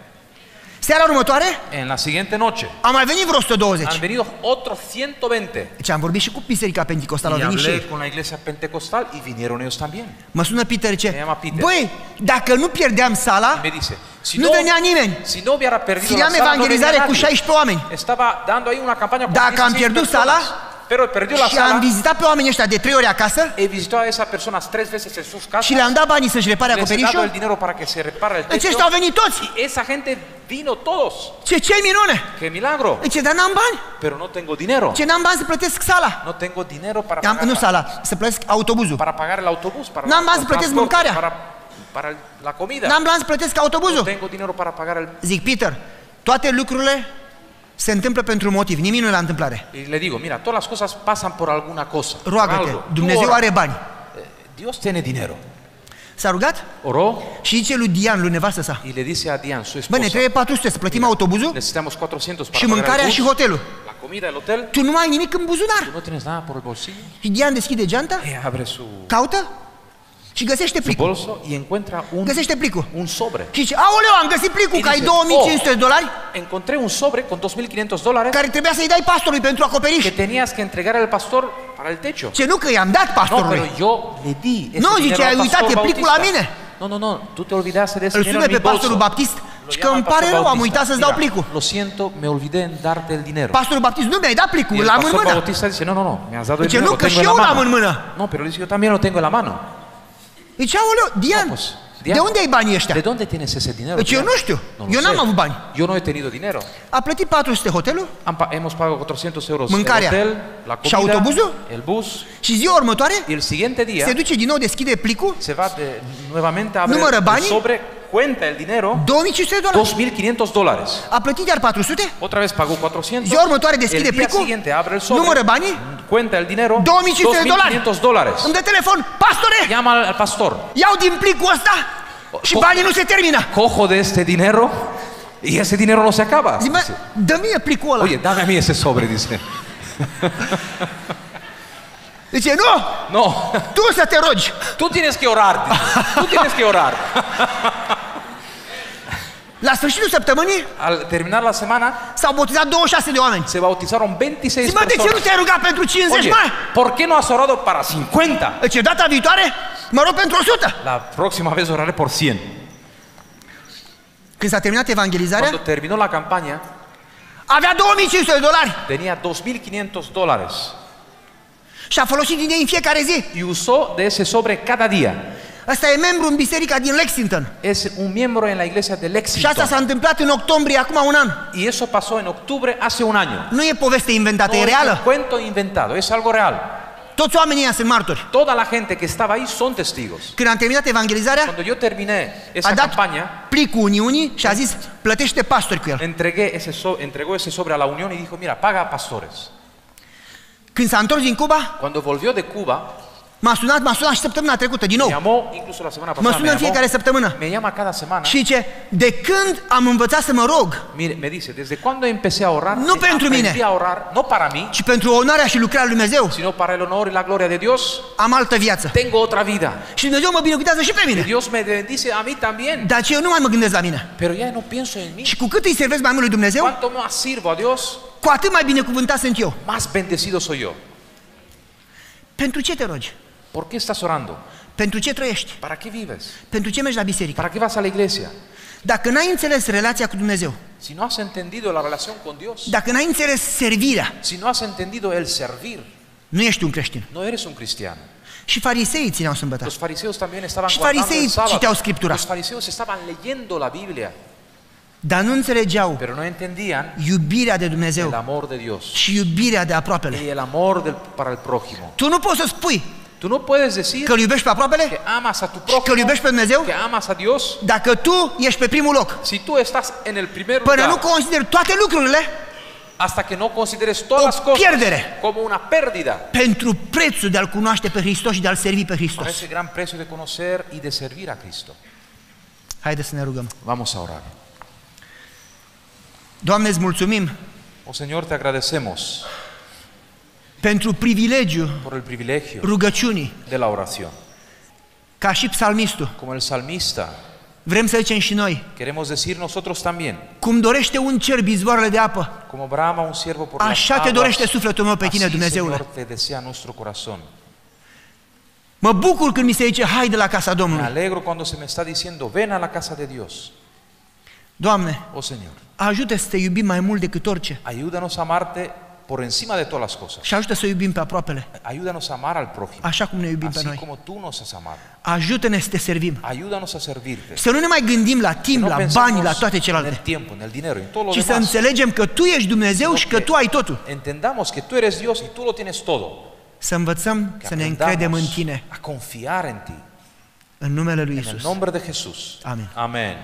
Seara următoare En la siguiente noche au mai venit vreo han 120. venido otros 120. Deci am vorbit și cu biserica Pentecostală, au Y venit și hablé ei. con la iglesia pentecostal y vinieron ellos también. Mă sună Peter, Me ce? llama Peter. Băi, dacă nu pierdeam sala, Y me dice, si nu no, venea nimeni. si no hubiera perdido la Țineam sala, no venía evangelizare cu nadie. 16 oameni. Estaba dando ahí una campaña con Dacă am 16 pierdut personas, sala, pero perdió la Și am sala. vizitat pe oamenii ăștia de trei ori acasă He visitado a esas personas tres veces en sus casas. și le-am dat banii să-și repare Les he dado el acoperișul. dinero para que se repare el Deci techo. ăștia au venit toți. Y esa gente vino todos. Ce, ce minune! ¡Qué milagro! Zice, dar n-am bani. Pero no tengo dinero. Ce, n-am bani să plătesc sala. No tengo dinero para Am, pagar, nu la- sala, să plătesc autobuzul. para pagar el autobús, para N-am bani el să plătesc transporte, mâncarea. para, para el- la comida. N-am bani să plătesc No autobuzul. tengo dinero para pagar el... Zic, Peter, toate lucrurile se întâmplă pentru un motiv, nimic nu e la întâmplare. Y le digo, mira, todas las cosas pasan por alguna cosa. por Roagă-te, algo. Tú Dumnezeu ora. are bani. Eh, Dios tiene dinero. S-a rugat oró și zice lui Dian, lui nevastă sa, y le dice a Diane, su bă, ne esposa, trebuie 400 să plătim autobuzul necesitamos 400 para și pagar mâncarea el și bus, hotelul. la comida, el hotel. Tu nu mai ai nimic în buzunar. ¿Tú no tienes nada por el bolsillo? Și Dian deschide geanta, Y abre su, caută și găsește su plicul. bolso y encuentra un, Găsește plicul. un sobre. Și zice, aoleu, am găsit plicul, Y că ai dice, 2500 de dolari, Encontré un sobre con 2.500 dólares care trebuia să-i dai pastorului pentru acoperiș. que tenías que entregar al pastor para el techo. Ce nu, că i-am dat No, pastorului. pero yo le di ese No, dinero zice, al ai uitat, pastor e plicul la Bautista. mine. No, no, no, tú te olvidaste de ese Îl dinero sună en mi pe pastorul bolso. Baptist Lo și că llama îmi al pare pastor rău, am Bautista. uitat să-ți dau Mira, plicul. Lo siento, me olvidé en darte el dinero. Pastorul Baptist, nu mi-ai dat Y plicul, el l-am în pastor mână. Bautista dice, no, no, no, me has dado el Dice, dinero, "Nu, lo că tengo și en eu la l-am în mano. mână. No, pero dice, yo también lo tengo en la mano. Deci, aoleu, Dian, No, pues, de Dian, unde ai banii ăștia? ¿De dónde tienes ese dinero? Deci eu Dian? nu știu. No lo Eu n-am sé. avut bani. Yo no he tenido dinero. A plătit 400 hotelul Han pa- hemos pagado 400 euros Mâncarea. el hotel, la Și comida, autobuzul? el bus. și ziua următoare Y el siguiente día se duce din nou, deschide plicul, se va de, nuevamente a abrir Numără el banii? sobre, cuenta el dinero, 2500 de dolari. 2.500 dólares. A plătit iar 400, Otra vez pagó 400. Ziua următoare deschide el día plicul, siguiente abre el sobre, numără banii, cuenta el dinero, 2500 de dolari. 2.500 dólares. Îmi dă telefon, pastore, Llama al, pastor, iau din plicul ăsta și Co- banii nu se termină. cojo de este dinero y ese dinero no se acaba. Dice, plicul ăla. Oye, dame a mí ese sobre, dice. Zice, nu, No, tu să te rogi. tú tienes que orar, dice. tú tienes que orar. La sfârșitul săptămânii Al terminar la semana, s-au botezat 26 de oameni. se bautizaron 26 Zic, mă, de ce nu personas. te-ai rugat pentru 50, Oye, mă? ¿por qué no has orado para 50? Deci data viitoare mă rog pentru 100. La próxima vez oraré por 100. Când s-a terminat evangelizarea, Cuando terminó la campaña, avea 2500 de dolari tenía 2.500 dólares și a folosit din ei în fiecare zi. y usó de ese sobre cada día. Ăsta e membru în biserica din Lexington. Es un miembro en la iglesia de Și Lexington. asta s-a întâmplat în octombrie, acum un an. Y eso pasó en octubre hace un año. Nu e poveste inventată, No e es un reală. cuento inventado, es algo real. Toți oamenii ăia sunt martori. Toda la gente que estaba ahí son testigos. Când am terminat evangelizarea, Cuando yo terminé esa a dat campaña, plicul Uniunii și a zis, plătește pastori cu el. entregué ese so- entregó ese sobre a la Unión y dijo, mira, paga a pastores. Când s-a întors din Cuba, Cuando volvió de Cuba, m-a sunat, m-a sunat și săptămâna trecută din me nou. llamó, incluso la semana Mă pasada, sună în me fiecare llamó, săptămână. me llama cada semana Și zice, de când am învățat să mă rog, Mire, me dice, desde cuando empecé a orar, No pentru aprendí mine. a orar, no para mí, ci pentru onoarea și lucrarea lui Dumnezeu, sino para el honor y la gloria de Dios, am altă viață. tengo otra vida. Și Dumnezeu mă binecuvântează și pe Y mine. Dios me bendice a mí también. Dar ce eu nu mai mă gândesc la mine. Pero ya no pienso en mí. Și cu cât îi servesc mai mult lui Dumnezeu, Cuanto más sirvo a Dios, cu atât mai binecuvântat sunt eu. más bendecido soy yo. Pentru ce te rogi? ¿Por qué estás orando? Pentru ce trăiești? ¿Para qué vives? Pentru ce mergi la biserică? ¿Para qué vas a la iglesia? Dacă n-ai înțeles relația cu Dumnezeu, Si no has entendido la relación con Dios, dacă n-ai înțeles servirea, si no has entendido el servir, nu ești un creștin. no eres un cristiano. Și fariseii țineau sâmbătă. Los fariseos también estaban Și guardando el fariseii sábado. citeau Scriptura. Los fariseos estaban leyendo la Biblia, Dar nu înțelegeau pero no entendían iubirea de el Dumnezeu amor de Dios și iubirea de aproapele. y el amor del- para el prójimo. Tu nu poți să spui Tú no puedes decir că îl iubești pe aproapele que amas a tu și că îl prójimo, iubești pe Dumnezeu que amas a Dios, dacă tu ești pe primul loc. si tú estás en el primer Până nu lugar, consideri toate lucrurile hasta que no consideres todas O las cosas pierdere. como una pérdida pentru prețul de a-L cunoaște pe Hristos și de a-L servi pe para Hristos. ese gran precio de conocer y de servir a Cristo. Haideți să ne rugăm. Vamos a orar. Doamne, îți mulțumim Oh Señor, te agradecemos pentru privilegiu por el privilegio rugăciunii, de la oración. ca și psalmistul. Como el salmista, Vrem să zicem și noi, queremos decir nosotros también, cum dorește un cer bizvoarele de apă, como brama un siervo por Așa las te dorește aguas, sufletul meu pe tine, así, Dumnezeule. Señor, te desea nuestro corazón. Mă bucur când mi se zice, haide la casa Me Domnului. alegro cuando se me está diciendo, ven a la casa de Dios. Doamne, Oh Señor, ajută să te iubim mai mult decât orice ayúdanos a amarte por encima de todas las cosas. și ajută să iubim pe aproapele, Ayúdanos a amar al prójimo, așa cum ne iubim pe así noi. como tú nos has amado. Ajută-ne să te servim. Ayúdanos a servirte. Să nu ne mai gândim la timp, No la pensemos bani, la toate en el celelalte, tiempo, en el dinero, en todo lo ci să demás. înțelegem că Tu ești Dumnezeu sino și că que Tu ai totul. Entendamos que tú eres Dios y tú lo tienes todo. Să învățăm Que să ne încredem în aprendamos Tine, a confiar en ti. în numele Lui En el Isus. nombre de Jesús. Amén. Amén.